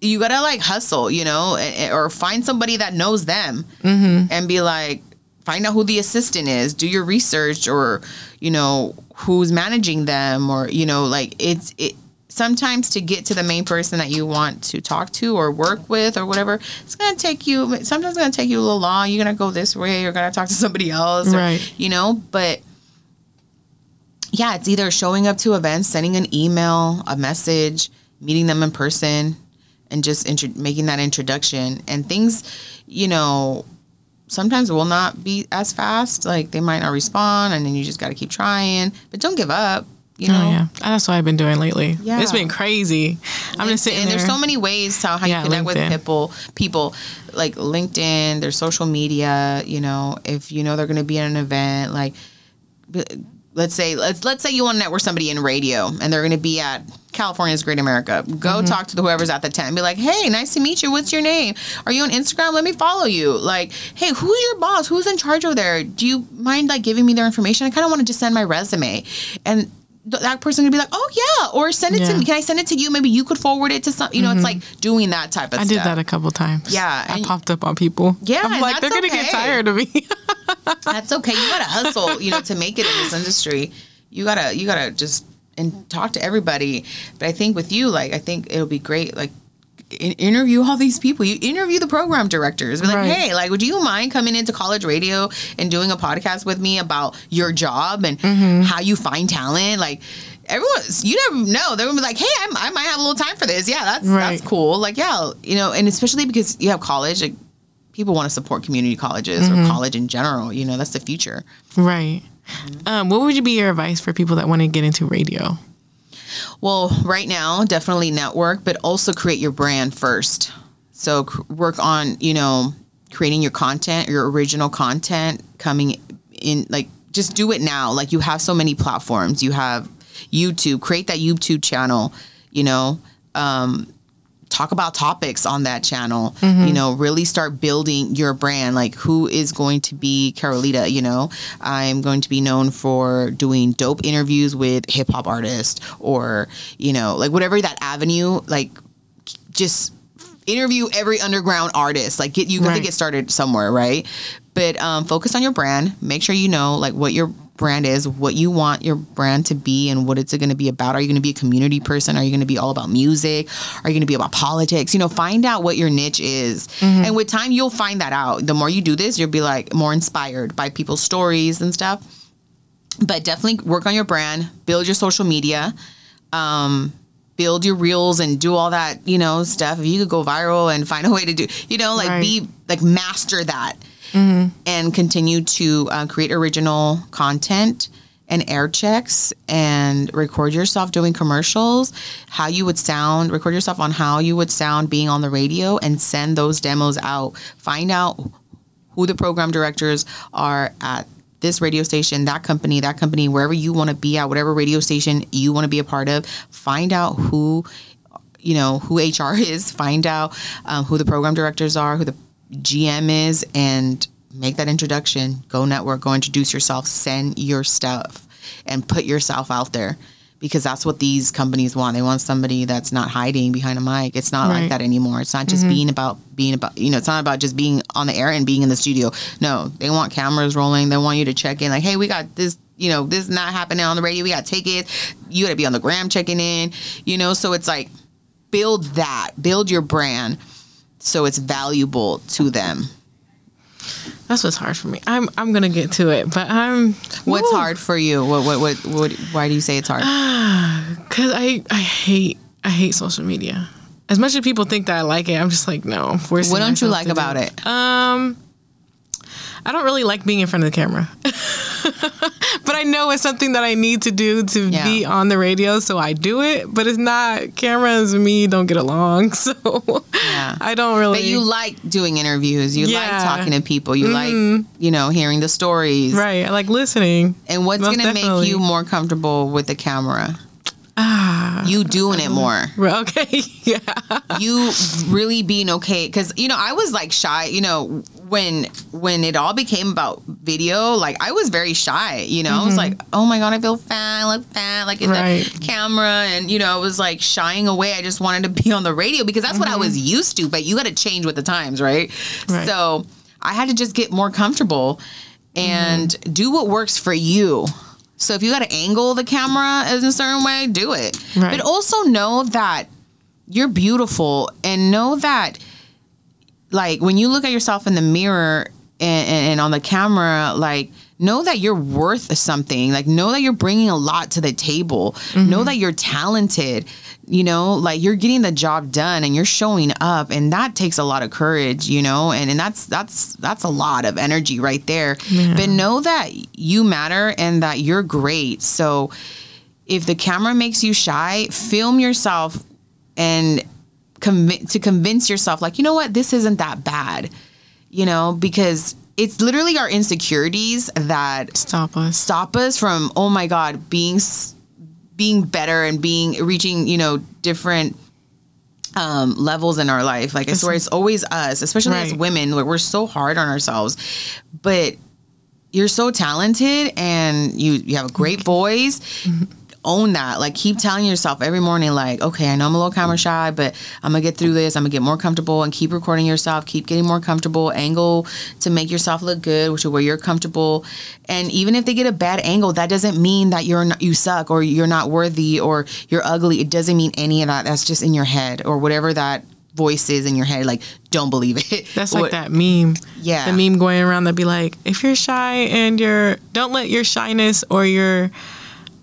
you gotta like hustle, you know, or find somebody that knows them mm-hmm. and be like, find out who the assistant is do your research or you know who's managing them or you know like it's it sometimes to get to the main person that you want to talk to or work with or whatever it's going to take you sometimes it's going to take you a little long. You're going to go this way you're going to talk to somebody else or, right. you know but yeah it's either showing up to events sending an email a message meeting them in person and just intro- making that introduction. And things you know sometimes it will not be as fast. Like they might not respond, and then you just got to keep trying. But don't give up. You oh, know, oh, yeah, that's what I've been doing lately. Yeah, it's been crazy. LinkedIn, I'm just sitting there. There's so many ways to how yeah, you connect LinkedIn. with people. People like LinkedIn, there's social media. You know, if you know they're going to be at an event, like let's say let's let's say you want to network somebody in radio and they're going to be at California's Great America. Go mm-hmm. talk to the whoever's at the tent. Be like, hey, nice to meet you. What's your name? Are you on Instagram? Let me follow you. Like, hey, who's your boss? Who's in charge over there? Do you mind like giving me their information? I kind of want to just send my resume and that person could be like, "Oh yeah," or send it yeah. to me. Can I send it to you? Maybe you could forward it to some. You know, mm-hmm. it's like doing that type of. I stuff. did that a couple times. Yeah, I popped up on people. Yeah, I'm like, they're gonna get tired of me. that's okay. You gotta hustle, you know, to make it in this industry. You gotta, you gotta just and talk to everybody. But I think with you, like, I think it'll be great. Like, interview all these people. You interview the program directors. Be like, right. hey, like, would you mind coming into college radio and doing a podcast with me about your job and mm-hmm. how you find talent? Like, everyone, you never know. They're gonna be like, hey, I'm, i might have a little time for this. Yeah, that's right. that's cool. Like, yeah, you know, and especially because you have college, like, people want to support community colleges mm-hmm. or college in general. You know, that's the future. Right. Mm-hmm. Um, what would you be your advice for people that want to get into radio? Well, right now, definitely network, but also create your brand first. So work on, you know, creating your content, your original content coming in like just do it now. Like you have so many platforms. You have YouTube, create that YouTube channel, you know, um, talk about topics on that channel mm-hmm. you know really start building your brand like who is going to be Caroleta you know i'm going to be known for doing dope interviews with hip-hop artists or you know like whatever that avenue like just interview every underground artist. Like get you have to get started somewhere, right? But um, focus on your brand. Make sure you know like what your brand is, what you want your brand to be, and what it's going to be about. Are you going to be a community person? Are you going to be all about music? Are you going to be about politics? You know, find out what your niche is, and with time you'll find that out. The more you do this, you'll be like more inspired by people's stories and stuff. But definitely work on your brand, build your social media. Um, build your reels and do all that, you know, stuff. If you could go viral and find a way to do, you know, like Right. be like master that and continue to uh, create original content and air checks and record yourself doing commercials, how you would sound, record yourself on how you would sound being on the radio and send those demos out. Find out who the program directors are at this radio station, that company, that company, wherever you want to be at, whatever radio station you want to be a part of. Find out who, you know, who HR is. Find out um, who the program directors are, who the GM is, and make that introduction. Go network, go introduce yourself, send your stuff, and put yourself out there. Because that's what these companies want. They want somebody that's not hiding behind a mic. It's not like that anymore. It's not just mm-hmm. being about being about you know, it's not about just being on the air and being in the studio. No, they want cameras rolling. They want you to check in like, hey, we got this, you know, this is not happening on the radio. We got tickets. You gotta be on the gram checking in, you know, so it's like build that, build your brand so it's valuable to them. That's what's hard for me. I'm I'm gonna get to it, but I'm What's woo. hard for you? What, what what what why do you say it's hard? Cause I I hate I hate social media. As much as people think that I like it, I'm just like no. I'm forcing What don't you like to do about it? Um, I don't really like being in front of the camera, but I know it's something that I need to do to Yeah. be on the radio, so I do it. But it's not cameras and me don't get along, so Yeah. I don't really. But you like doing interviews. You like talking to people. You like, you know, hearing the stories. right? I like listening. And what's going to make you more comfortable with the camera? Ah, You doing it more. Okay, yeah, you really being okay because you know i was like shy you know when when it all became about video like i was very shy you know i was like oh my god i feel fat i look fat like in Mm-hmm. Right. the camera and you know it was like shying away i just wanted to be on the radio because that's what i was used to but you got to change with the times right? Mm-hmm. Right. so i had to just get more comfortable and Mm-hmm. do what works for you so if you got to angle the camera in a certain way do it Right. but also know that you're beautiful and know that like when you look at yourself in the mirror and, and, and on the camera like know that you're worth something. Like know that you're bringing a lot to the table. Know mm-hmm. that you're talented. You know like you're getting the job done and you're showing up and that takes a lot of courage you know? And, and that's that's that's a lot of energy right there. But know that you matter and that you're great. So if the camera makes you shy film yourself and conv- to convince yourself like you know what? This isn't that bad you know because it's literally our insecurities that stop us. stop us from oh my god being being better and being reaching you know different um, levels in our life. Like i swear it's always us especially as women where we're so hard on ourselves. But you're so talented and you you have a great voice own that. Like keep telling yourself every morning like okay i know i'm a little camera shy but i'm gonna get through this. I'm gonna get more comfortable and keep recording yourself. Keep getting more comfortable. Angle to make yourself look good which is where you're comfortable. And even if they get a bad angle that doesn't mean that you're not you suck or you're not worthy or you're ugly. It doesn't mean any of that. That's just in your head or whatever that voice is in your head. Like don't believe it. That's like What- that meme. Yeah. The meme going around that be like, if you're shy and you're, don't let your shyness or your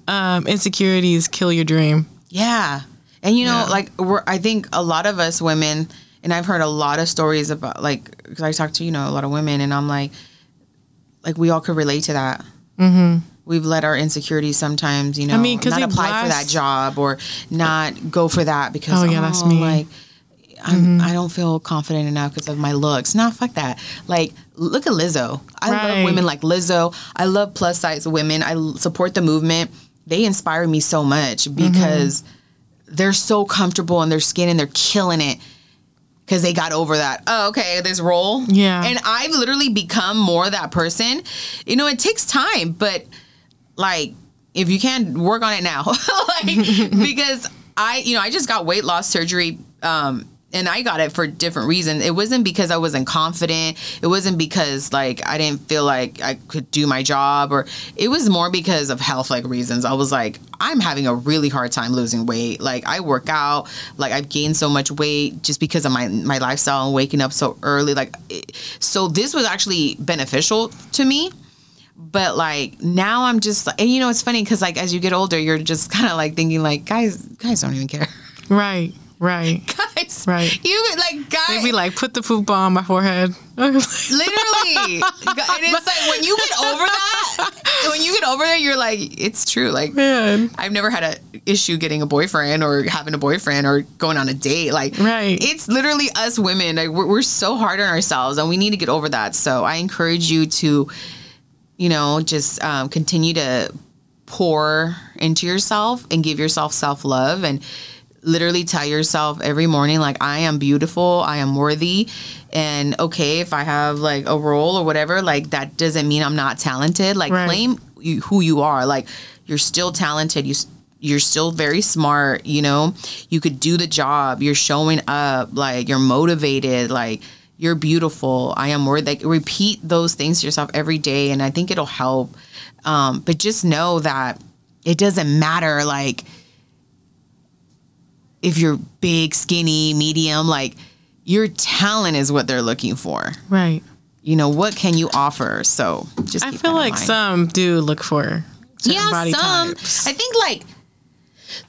um, insecurities kill your dream. Yeah. And you know, Yeah. like we're I think a lot of us women and I've heard a lot of stories about like cuz I talk to, you know, a lot of women and I'm like like we all could relate to that. Mhm. We've let our insecurities sometimes, you know, mean, 'cause not apply for that job or not go for that because Oh, yeah, that's me. Mm-hmm. like I'm, I don't feel confident enough because of my looks. Nah, fuck that. Like, look at Lizzo. I love women like Lizzo. I love plus size women. I support the movement. They inspire me so much Mm-hmm. because they're so comfortable in their skin and they're killing it because they got over that. Oh, okay, this role. Yeah. And I've literally become more that person. You know, it takes time, but like if you can work on it now, like because I, you know, I just got weight loss surgery um and I got it for different reasons. It wasn't because I wasn't confident. It wasn't because like I didn't feel like I could do my job or it was more because of health like reasons. I was like I'm having a really hard time losing weight. Like I work out, like I've gained so much weight just because of my my lifestyle and waking up so early like it, so this was actually beneficial to me. But like now I'm just and you know it's funny cuz like as you get older you're just kind of like thinking like guys guys don't even care. Right. Right. guys Right. you like guys They'd be like, put the poop on my forehead. Literally. and it's like when you get over that, when you get over that, you're like, it's true. Like, Man. I've never had an issue getting a boyfriend or having a boyfriend or going on a date. Like, Right. it's literally us women. Like, we're, we're so hard on ourselves and we need to get over that. So I encourage you to, you know, just um, continue to pour into yourself and give yourself self love and literally tell yourself every morning like I am beautiful, I am worthy and okay if I have like a role or whatever like that doesn't mean I'm not talented. Like Right. claim you, who you are. Like you're still talented you you're still very smart you know? You could do the job you're showing up like you're motivated like you're beautiful i am worthy like repeat those things to yourself every day and i think it'll help. Um, but just know that it doesn't matter like if you're big skinny medium like your talent is what they're looking for Right. you know what can you offer so just I feel like some do look for yeah, some. types. I think like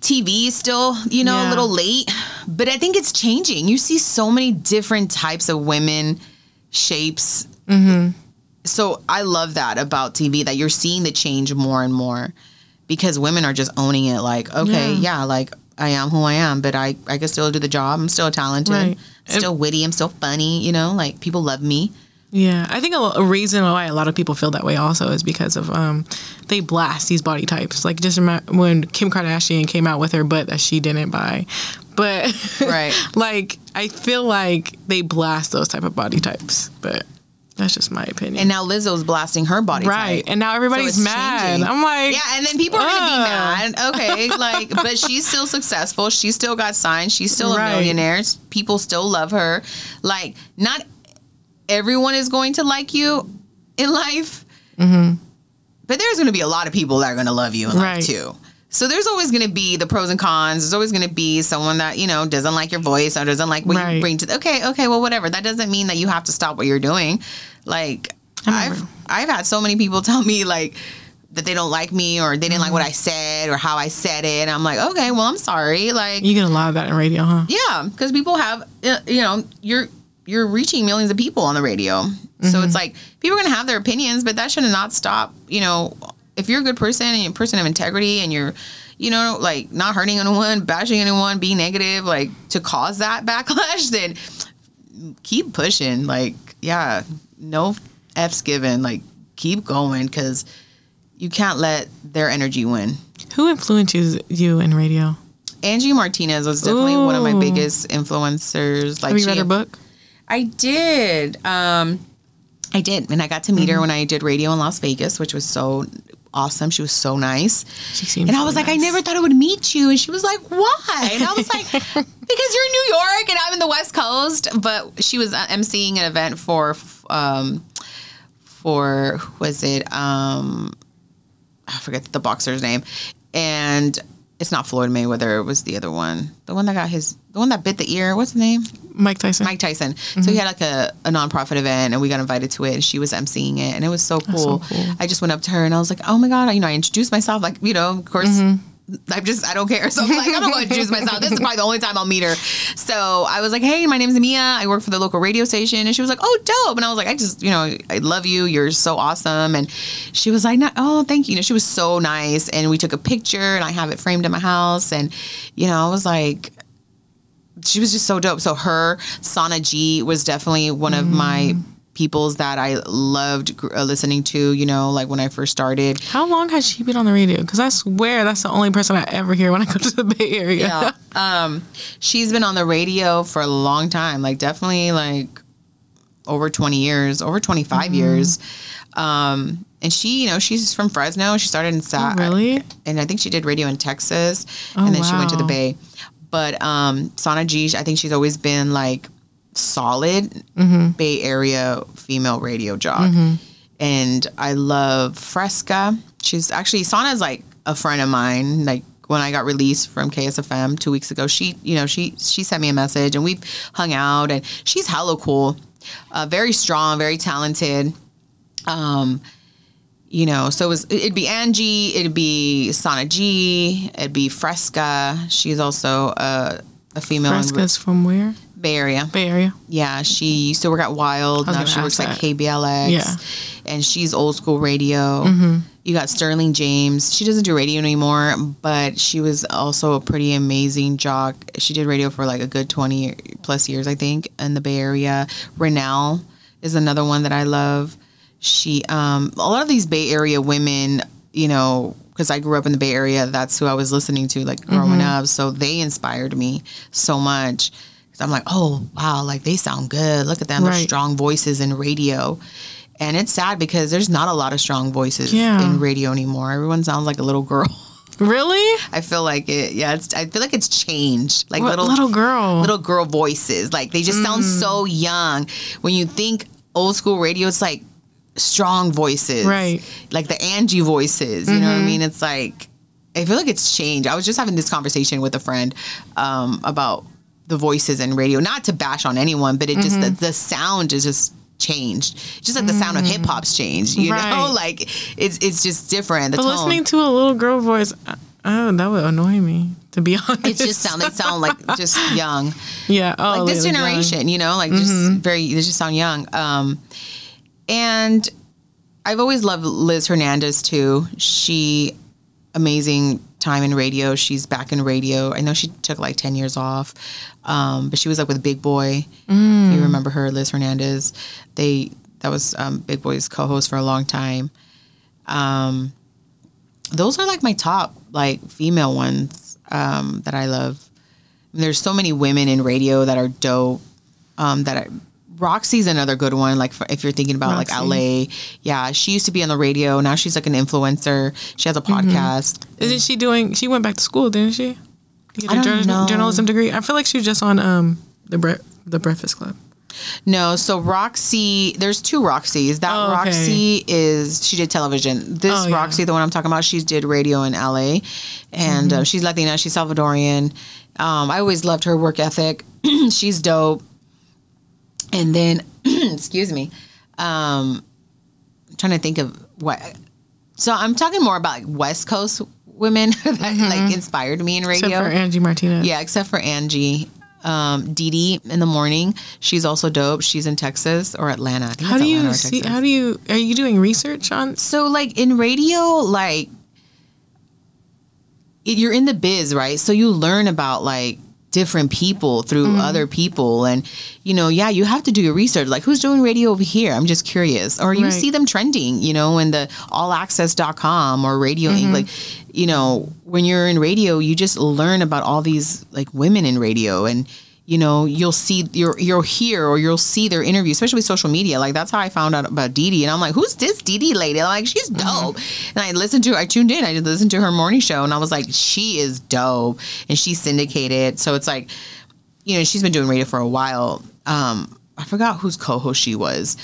TV is still, you know, a little late, but I think it's changing. You see so many different types of women, shapes. Mm-hmm. So I love that about TV that you're seeing the change more and more because women are just owning it. Like, okay, Yeah. yeah, like I am who I am, but I I can still do the job. I'm still talented, Right. still witty. I'm still funny. You know, like people love me. Yeah, I think a, a reason why a lot of people feel that way also is because of um, they blast these body types. Like just when Kim Kardashian came out with her butt that she didn't buy, but Right. like I feel like they blast those type of body types. But that's just my opinion. And now Lizzo's blasting her body right, type. and now everybody's it's mad. changing. I'm like, Yeah, and then people are gonna be mad. Okay, like, but she's still successful. She still got signed. She's still a Right. millionaire. People still love her. Like, not everyone is going to like you in life, but there's gonna be a lot of people that are gonna love you in Mm-hmm. Right. life too. So there's always going to be the pros and cons. There's always going to be someone that you know doesn't like your voice or doesn't like what you bring to. Okay, okay, well, whatever. That doesn't mean that you have to stop what you're doing. Like I've. I've had so many people tell me like that they don't like me or they didn't like what Mm-hmm. I said or how I said it. And I'm like, okay, well, I'm sorry. Like, you get a lot of that in radio, huh? yeah, because people have, uh, you know, you're you're reaching millions of people on the radio. So Mm-hmm. it's like people are gonna have their opinions, but that should not stop. You know, if you're a good person and you're a person of integrity and you're, you know, like not hurting anyone, bashing anyone, being negative, like to cause that backlash, then keep pushing. Like, yeah, no f's given. Like, keep going because you can't let their energy win. Who influences you in radio? Angie Martinez was definitely one of my biggest influencers. Like Have you she- read her book? I did. Um, I did, and I got to meet Mm-hmm. her when I did radio in Las Vegas, which was so awesome. She was so nice, She seems. and I was really like, I never thought I would meet you, and she was like, Why? And I was like, Because you're in New York and I'm in the West Coast. But she was uh, emceeing an event for, um, for was it? Um, I forget the boxer's name, and it's not Floyd Mayweather. It was the other one, the one that got his, the one that bit the ear. What's his name? Mike Tyson. Mike Tyson. Mm-hmm. So he had like a, a nonprofit event and we got invited to it and she was emceeing it and it was so cool. so cool. I just went up to her and I was like, oh my God, you know, I introduced myself. Like, you know, of course, Mm-hmm. I'm just, I don't care. So I'm like, I'm going to introduce myself. This is probably the only time I'll meet her. So I was like, hey, my name is Mia. I work for the local radio station. And she was like, oh, dope. And I was like, I just, you know, I love you. You're so awesome. And she was like, "No- oh, thank you. You know, she was so nice. And we took a picture and I have it framed in my house. And, you know, I was like, she was just so dope. So her Sana G was definitely one of my mm. Peoples that I loved uh, listening to. You know, like when I first started. How long has she been on the radio? Because I swear that's the only person I ever hear when I go to the Bay Area. Yeah. um, she's been on the radio for a long time. Like definitely like over twenty years, over 25 Mm-hmm. years. Um, and she, you know, she's from Fresno. She started in Sa- Oh, really? and I think she did radio in Texas, Oh, and then she went to the. Bay. But um, Sana G, I think she's always been like solid Mm-hmm. Bay Area female radio jock. And I love Fresca. She's actually Sana's like a friend of mine. Like when I got released from KSFM two weeks ago, she you know she she sent me a message and we've hung out and she's hella cool, uh, very strong, very talented. Um, you know, so it was, it'd be Angie, it'd be Sana G, it'd be Fresca. She's also a, a female in Fresca's from where? Bay Area. Bay Area. Yeah, she used to work at Wild. Now she works at. KBLX. Yeah. Mm-hmm. And she's old school radio. You got Sterling James. She doesn't do radio anymore, but she was also a pretty amazing jock. She did radio for like a good 20 plus years, I think, in the Bay Area. Renel is another one that I love. She, um, a lot of these Bay Area women, you know, because I grew up in the Bay Area, that's who I was listening to, like growing Mm-hmm. up. So they inspired me so much. Because I'm like, oh, wow, like they sound good. Look at them, they're strong voices in radio. And it's sad because there's not a lot of strong voices Yeah. in radio anymore. Everyone sounds like a little girl. Really? I feel like it. Yeah, it's. I feel like it's changed. Like What little little girl? little girl voices. Like they just sound Mm. so young. When you think old school radio, it's like strong voices, Right. Like the Angie voices. You know Mm-hmm. what I mean? It's like I feel like it's changed. I was just having this conversation with a friend um, about the voices in radio. Not to bash on anyone, but it just Mm-hmm. the, the sound is just changed. Just like the sound of hip hop's changed. You know, Mm. Like it's it's just different. The But tone. listening to a little girl voice, oh, that would annoy me. To be honest, It's just sound. They sound like just young. yeah. Oh, like this young. Mm-hmm. generation, you know, like just very, they just sound young. Um, and I've always loved Liz Hernandez too. She, amazing time in radio. She's back in radio. I know she took like 10 years off, um, but she was like with Big Boy. Mm. You remember her, Liz Hernandez. They, that was um, Big Boy's co host for a long time. Um, those are like my top, like female ones um, that I love. There's so many women in radio that are dope. Um, that I, Roxy's another good one. Like if you're thinking about like LA, yeah, she used to be on the radio. Now she's like an influencer. She has a Mm-hmm. podcast. Isn't she doing? She went back to school, didn't she? To get I a don't know. journalism degree. I feel like she was just on um the bre- the Breakfast Club. No, so Roxy, there's two Roxys. That Oh, okay. Roxy is she did television. This Oh, yeah. Roxy, the one I'm talking about, she did radio in LA, and Mm-hmm. uh, she's Latina. She's Salvadorian. Um, I always loved her work ethic. she's dope. And then, excuse me, um, I'm trying to think of what. So I'm talking more about like West Coast women that like inspired me in radio. Mm-hmm. Except for Angie Martinez. Yeah, except for Angie. Um, DeDe in the morning. She's also dope. She's in Texas or Atlanta. How do you see? How do you? Are you doing research on? so like in radio, like you're in the biz, right? So you learn about like different people through Mm-hmm. other people and you know yeah you have to do your research like who's doing radio over here i'm just curious or you Right. see them trending you know in the allaccess.com or radio Mm-hmm. Like you know when you're in radio you just learn about all these like women in radio and you know you'll see you'll you'll hear or you'll see their interview especially with social media. Like that's how i found out about DeDe. And i'm like who's this DeDe lady? I'm like she's dope. And i listened to i tuned in i listened to her morning show and i was like she is dope. And she's syndicated. So it's like you know she's been doing radio for a while. Um i forgot whose co-host she was.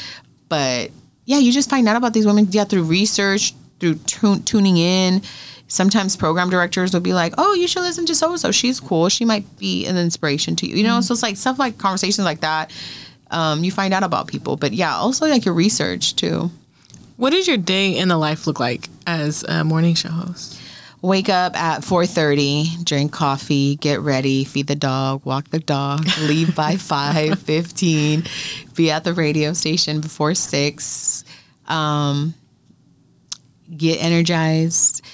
But yeah you just find out about these women yeah through research through tu- tuning in sometimes program directors will be like oh you should listen to so and so she's cool. She might be an inspiration to you. You know so it's like stuff like conversations like that um, you find out about people. But yeah also like your research too. What does your day in the life look like as a morning show host? wake up at 4.30 drink coffee get ready feed the dog walk the dog leave by 5.15 be at the radio station before 6 um, get energized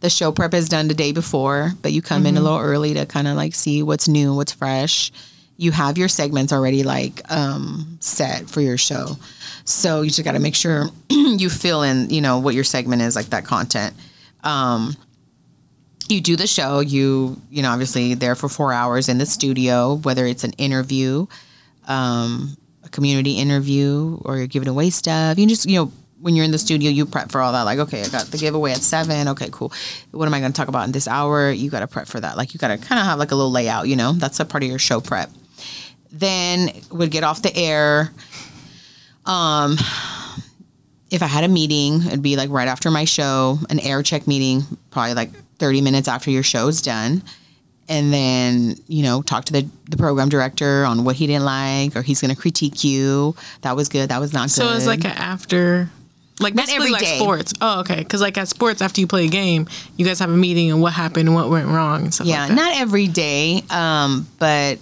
the show prep is done the day before but you come in a little early to kind of like see what's new what's fresh. You have your segments already like um, set for your show. So you just got to make sure you fill in you know what your segment is like that content. Um, you do the show you you know obviously there for four hours in the studio whether it's an interview um, a community interview or you're giving away stuff. You just you know when you're in the studio, you prep for all that. Like, okay, I got the giveaway at seven. Okay, cool. What am I going to talk about in this hour? You got to prep for that. Like, you got to kind of have like a little layout. You know, that's a part of your show prep. Then would get off the air. Um, if I had a meeting, it'd be like right after my show, an air check meeting, probably like 30 minutes after your show's done. And then, you know, talk to the, the program director on what he didn't like or he's going to critique you. That was good. That was not good. So good. it's like an after, like Not basically every like day. sports. Oh, okay. Because like at sports, after you play a game, you guys have a meeting and what happened and what went wrong and stuff yeah, like that. not every day. Um, but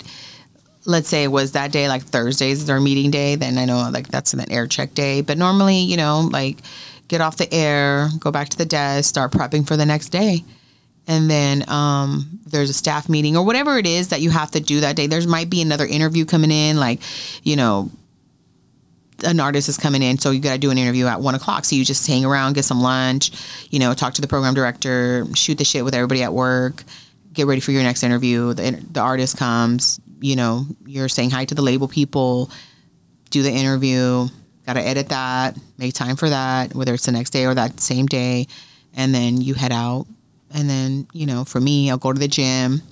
let's say it was that day, like Thursdays is our meeting day, then I know like that's an air check day. But normally, you know, like get off the air, go back to the desk, start prepping for the next day. And then um, there's a staff meeting or whatever it is that you have to do that day. There's might be another interview coming in, like, you know, an artist is coming in, so you got to do an interview at one o'clock. So you just hang around, get some lunch, you know, talk to the program director, shoot the shit with everybody at work, get ready for your next interview. The, the artist comes, you know, you're saying hi to the label people, do the interview, got to edit that, make time for that, whether it's the next day or that same day, and then you head out. And then, you know, for me, I'll go to the gym,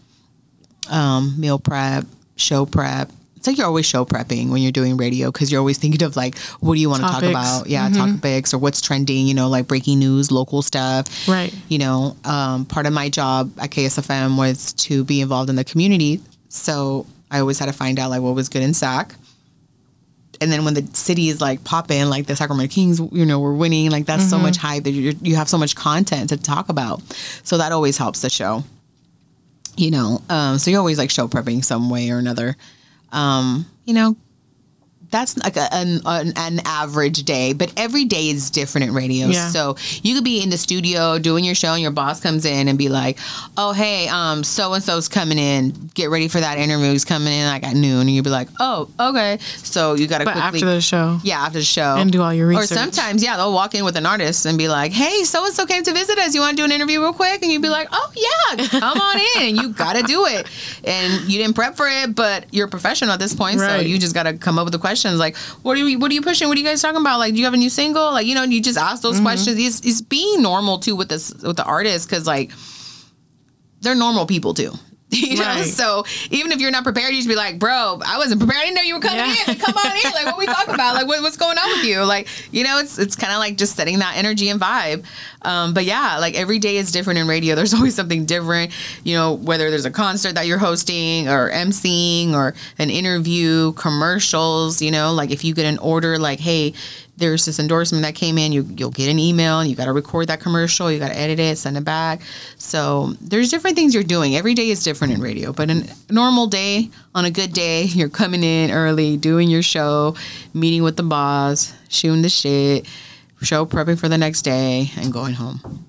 um, meal prep, show prep. It's like you're always show prepping when you're doing radio because you're always thinking of like, what do you want to talk about? Yeah, topics or what's trending, you know, like breaking news, local stuff. Right. You know, um, part of my job at KSFM was to be involved in the community. So I always had to find out like what was good in SAC. And then when the city is like popping, like the Sacramento Kings, you know, we're winning, like that's so much hype that you you have so much content to talk about. So that always helps the show you know um, so you're always like show prepping some way or another um, you know that's like a, an, an, an average day but every day is different in radio Yeah. so you could be in the studio doing your show and your boss comes in and be like oh hey um so and so's coming in get ready for that interview he's coming in like at noon and you'd be like oh okay so you gotta But quickly after the show. yeah, after the show. And do all your research. Or sometimes, yeah, they'll walk in with an artist and be like, hey, so and so came to visit us. You want to do an interview real quick? And you'd be like, oh, yeah, come on in. And you got to do it. And you didn't prep for it, but you're a professional at this point. So you just got to come up with the questions like, what are, you, what are you pushing? What are you guys talking about? Like, do you have a new single? Like, you know, you just ask Mm-hmm. those questions. It's, it's being normal too with this, with the artist because, like, they're normal people too. You know, Right. so even if you're not prepared, you should be like, "Bro, I wasn't prepared. I didn't know you were coming Yeah. in. Come on in. Like, what we talking about? Like, what, what's going on with you? Like, you know, it's it's kind of like just setting that energy and vibe. Um, but yeah, like every day is different in radio. There's always something different. You know, whether there's a concert that you're hosting or emceeing or an interview, commercials. You know, like if you get an order, like, hey, there's this endorsement that came in, you you'll get an email and you got to record that commercial, you got to edit it, send it back. So there's different things you're doing. Every day is different in radio, but a normal day, on a good day, you're coming in early, doing your show, meeting with the boss, shooting the shit, show prepping for the next day, and going home.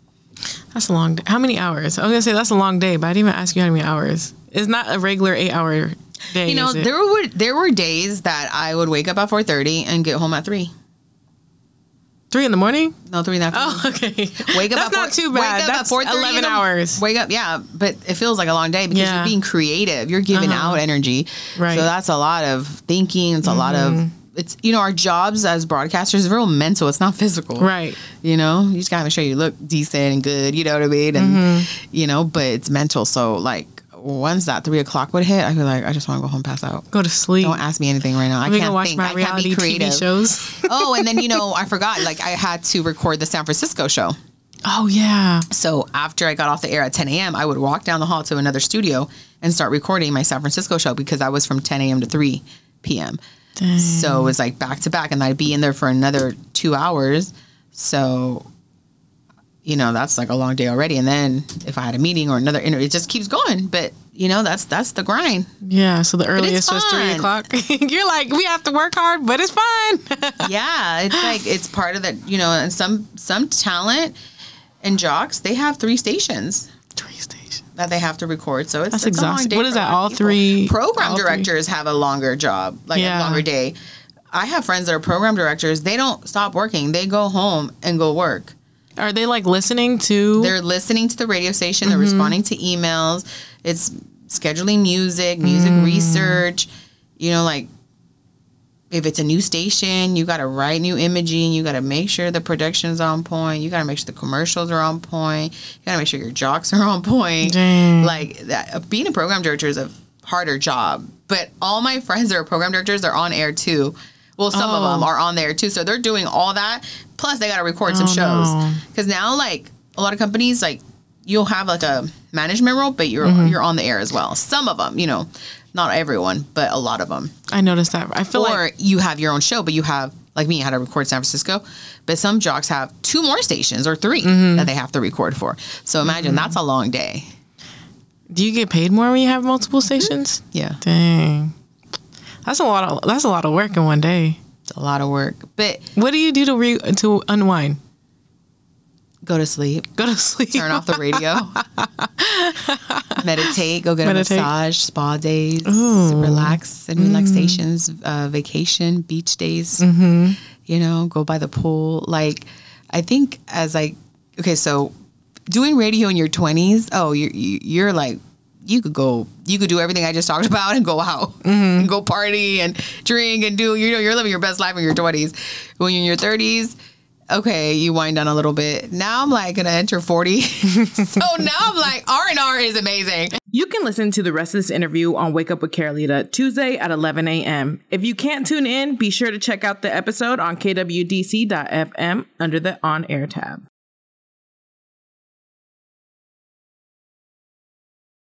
That's a long day. How many hours? I was gonna say that's a long day, but I didn't even ask you how many hours. It's not a regular eight hour day. You know, there were there were days that I would wake up at 4:30 and get home at three. Three in the morning. No, three in the afternoon. Oh, okay. Wake up That's at not four- too bad. Wake up That's at 4:30 eleven the- hours. Wake up, yeah, but it feels like a long day because Yeah. you're being creative. You're giving Uh-huh. out energy. Right. Mm-hmm. So that's a lot of thinking. It's a lot of it's you know our jobs as broadcasters is real mental. It's not physical. Right. You know, you just gotta make sure you look decent and good. You know what I mean? And Mm-hmm. you know, but it's mental. So like once that three o'clock would hit, I feel like I just want to go home, pass out. Go to sleep. Don't ask me anything right now. I I'm gonna can't watch think. my I can't reality be creative. TV shows. oh, and then you know, I forgot. Like I had to record the San Francisco show. oh yeah. So after I got off the air at 10 a.m., I would walk down the hall to another studio and start recording my San Francisco show because I was from 10 a.m. to 3 p.m. Dang. So it was like back to back, and I'd be in there for another two hours. So, you know, that's like a long day already. And then if I had a meeting or another interview, it just keeps going. But you know, that's that's the grind. Yeah. So the earliest was three o'clock. You're like, we have to work hard, but it's fun yeah, it's like it's part of that you know, and some some talent and jocks they have three stations. three stations. that they have to record. So it's, That's it's a long exhausting. day What is that, all people. three- program all three? directors have a longer job, like Yeah. a longer day. I have friends that are program directors. They don't stop working. They go home and go work. Are they like listening to? They're listening to the radio station. Mm-hmm. They're responding to emails. It's scheduling music, music Mm. research. You know, like if it's a new station, you got to write new imaging. You got to make sure the production's on point. You got to make sure the commercials are on point. You got to make sure your jocks are on point. Dang. Like that, being a program director is a harder job. But all my friends that are program directors, they're on air too. Well, some of Oh. them are on there too. So they're doing all that. Plus, they got to record some Oh, shows. no. Because now, like a lot of companies, like you'll have like a management role, but you're Mm-hmm. you're on the air as well. Some of them, you know, not everyone, but a lot of them I noticed that. I feel or like you have your own show, but you have like me, I had to record San Francisco, but some jocks have two more stations or 3 Mm-hmm. that they have to record for. So imagine that's a long day. do you get paid more when you have multiple stations? Yeah, Dang. That's a lot of that's a lot of work in one day. it's a lot of work, but What do you do to re- to unwind? go to sleep, Go to sleep. turn off the radio, meditate, go get Meditate. a massage, spa days, Ooh. relax and relaxations, uh, vacation, beach days. Mm-hmm. you know, go by the pool. Like, I think as I, okay, so doing radio in your 20s, oh, you're, you're like, you could go, you could do everything I just talked about and go out mm-hmm. and go party and drink and do, you know, you're living your best life in your 20s. When you're in your 30s, okay, you wind down a little bit. Now I'm like gonna enter 40. so now I'm like, R&R is amazing. You can listen to the rest of this interview on Wake Up with Caroleta Tuesday at 11 a.m. If you can't tune in, be sure to check out the episode on kwdc.fm under the on air tab.